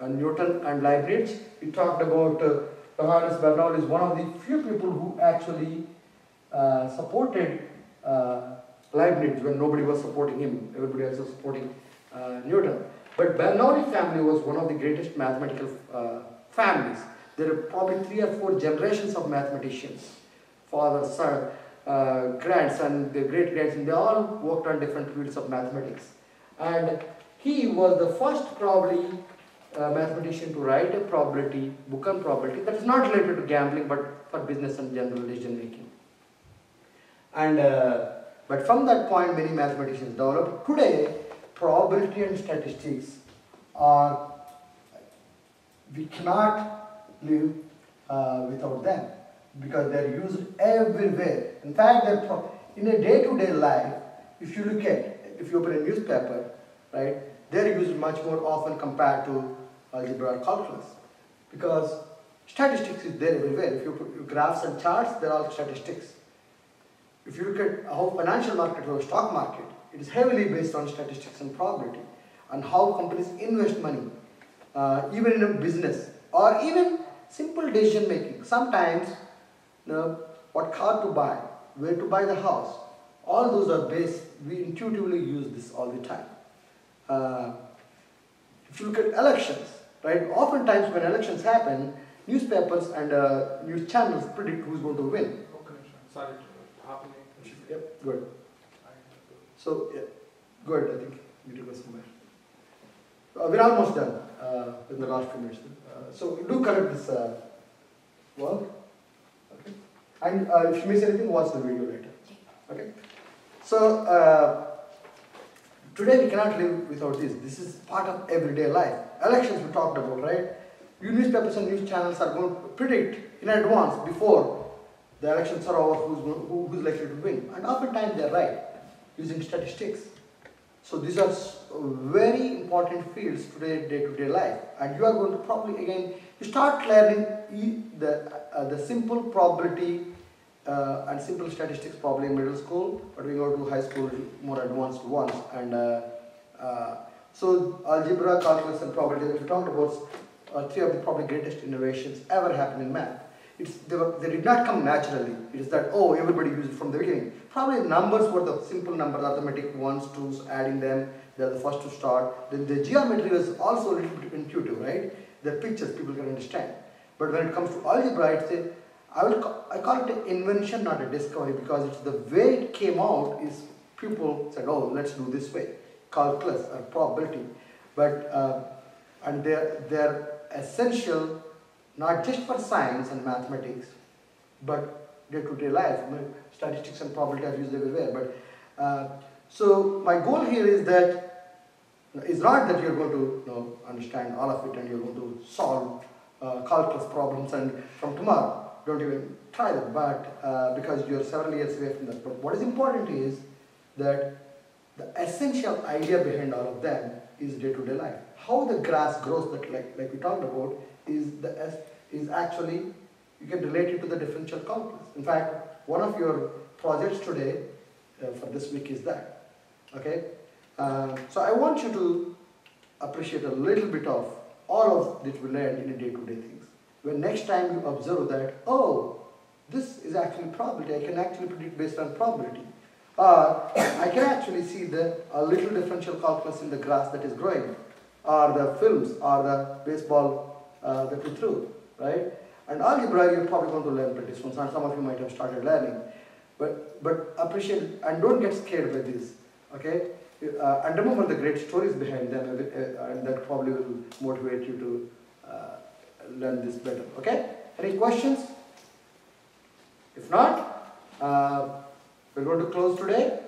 uh, Newton and Leibniz. We talked about uh, Johannes Bernoulli is one of the few people who actually uh, supported uh, Leibniz when nobody was supporting him. Everybody else was supporting uh, Newton. But Bernoulli family was one of the greatest mathematical uh, families. There are probably three or four generations of mathematicians, father, son, uh, and the great grandson, they all worked on different fields of mathematics. And he was the first probably uh, mathematician to write a probability, book on probability that is not related to gambling but for business and general decision making. And uh, but from that point, many mathematicians developed. Today, probability and statistics are we cannot live uh, without them because they're used everywhere. In fact, in a day-to-day life, if you look at, if you open a newspaper, right, they're used much more often compared to algebra or calculus because statistics is there everywhere. If you put graphs and charts, they're all statistics. If you look at how financial market or stock market, it is heavily based on statistics and probability and how companies invest money, uh, even in a business or even simple decision making. Sometimes, you know, what car to buy, where to buy the house, all those are based, we intuitively use this all the time. Uh, if you look at elections, right, oftentimes when elections happen, newspapers and uh, news channels predict who's going to win. Okay, sorry, happening. Yep, good. So, yeah, good, I think we need to go somewhere. Uh, we're almost done uh, in the last few minutes. Uh, so, do correct this uh, work. And uh, if you miss anything, watch the video later. Okay. So, uh, today we cannot live without this. This is part of everyday life. Elections we talked about, right? Newspapers and news channels are going to predict in advance before the elections are over who's, who, who's likely to win. And oftentimes they're right using statistics. So these are very important fields today, day-to-day life. And you are going to probably, again, you start learning the, uh, the simple probability uh, and simple statistics probably in middle school, but we go to high school, more advanced ones. And uh, uh, so algebra, calculus, and probability. If you talk about uh, three of the probably greatest innovations ever happened in math, it's, they, were, they did not come naturally. It is that oh everybody used it from the beginning. Probably numbers were the simple numbers, arithmetic ones, twos, adding them. They're the first to start. Then the geometry was also a little bit intuitive, right? The pictures people can understand. But when it comes to algebra, it's a I will ca- I call it an invention, not a discovery, because it's the way it came out is people said, oh, let's do this way, calculus or probability, but uh, and they're they're essential not just for science and mathematics, but day-to-day life. I mean, statistics and probability are used everywhere. But uh, so my goal here is that it's not that you're going to you know, understand all of it and you're going to solve uh, calculus problems and from tomorrow don't even try that, but uh, because you're several years away from that. But what is important is that the essential idea behind all of them is day-to-day life. How the grass grows, that like, like we talked about, is the is actually you can relate it to the differential calculus. In fact, one of your projects today uh, for this week is that. Okay, uh, so I want you to appreciate a little bit of all of that we learned in a day-to-day things. When next time you observe that, oh, this is actually probability, I can actually predict based on probability. Or I can actually see the a little differential calculus in the grass that is growing, or the films, or the baseball uh, that we threw, right? And algebra you're probably going to learn pretty soon. Some some of you might have started learning, but but appreciate and don't get scared by this, okay? Uh, and remember the great stories behind them, uh, and that probably will motivate you to learn this better. Okay? Any questions? If not, uh, we're going to close today.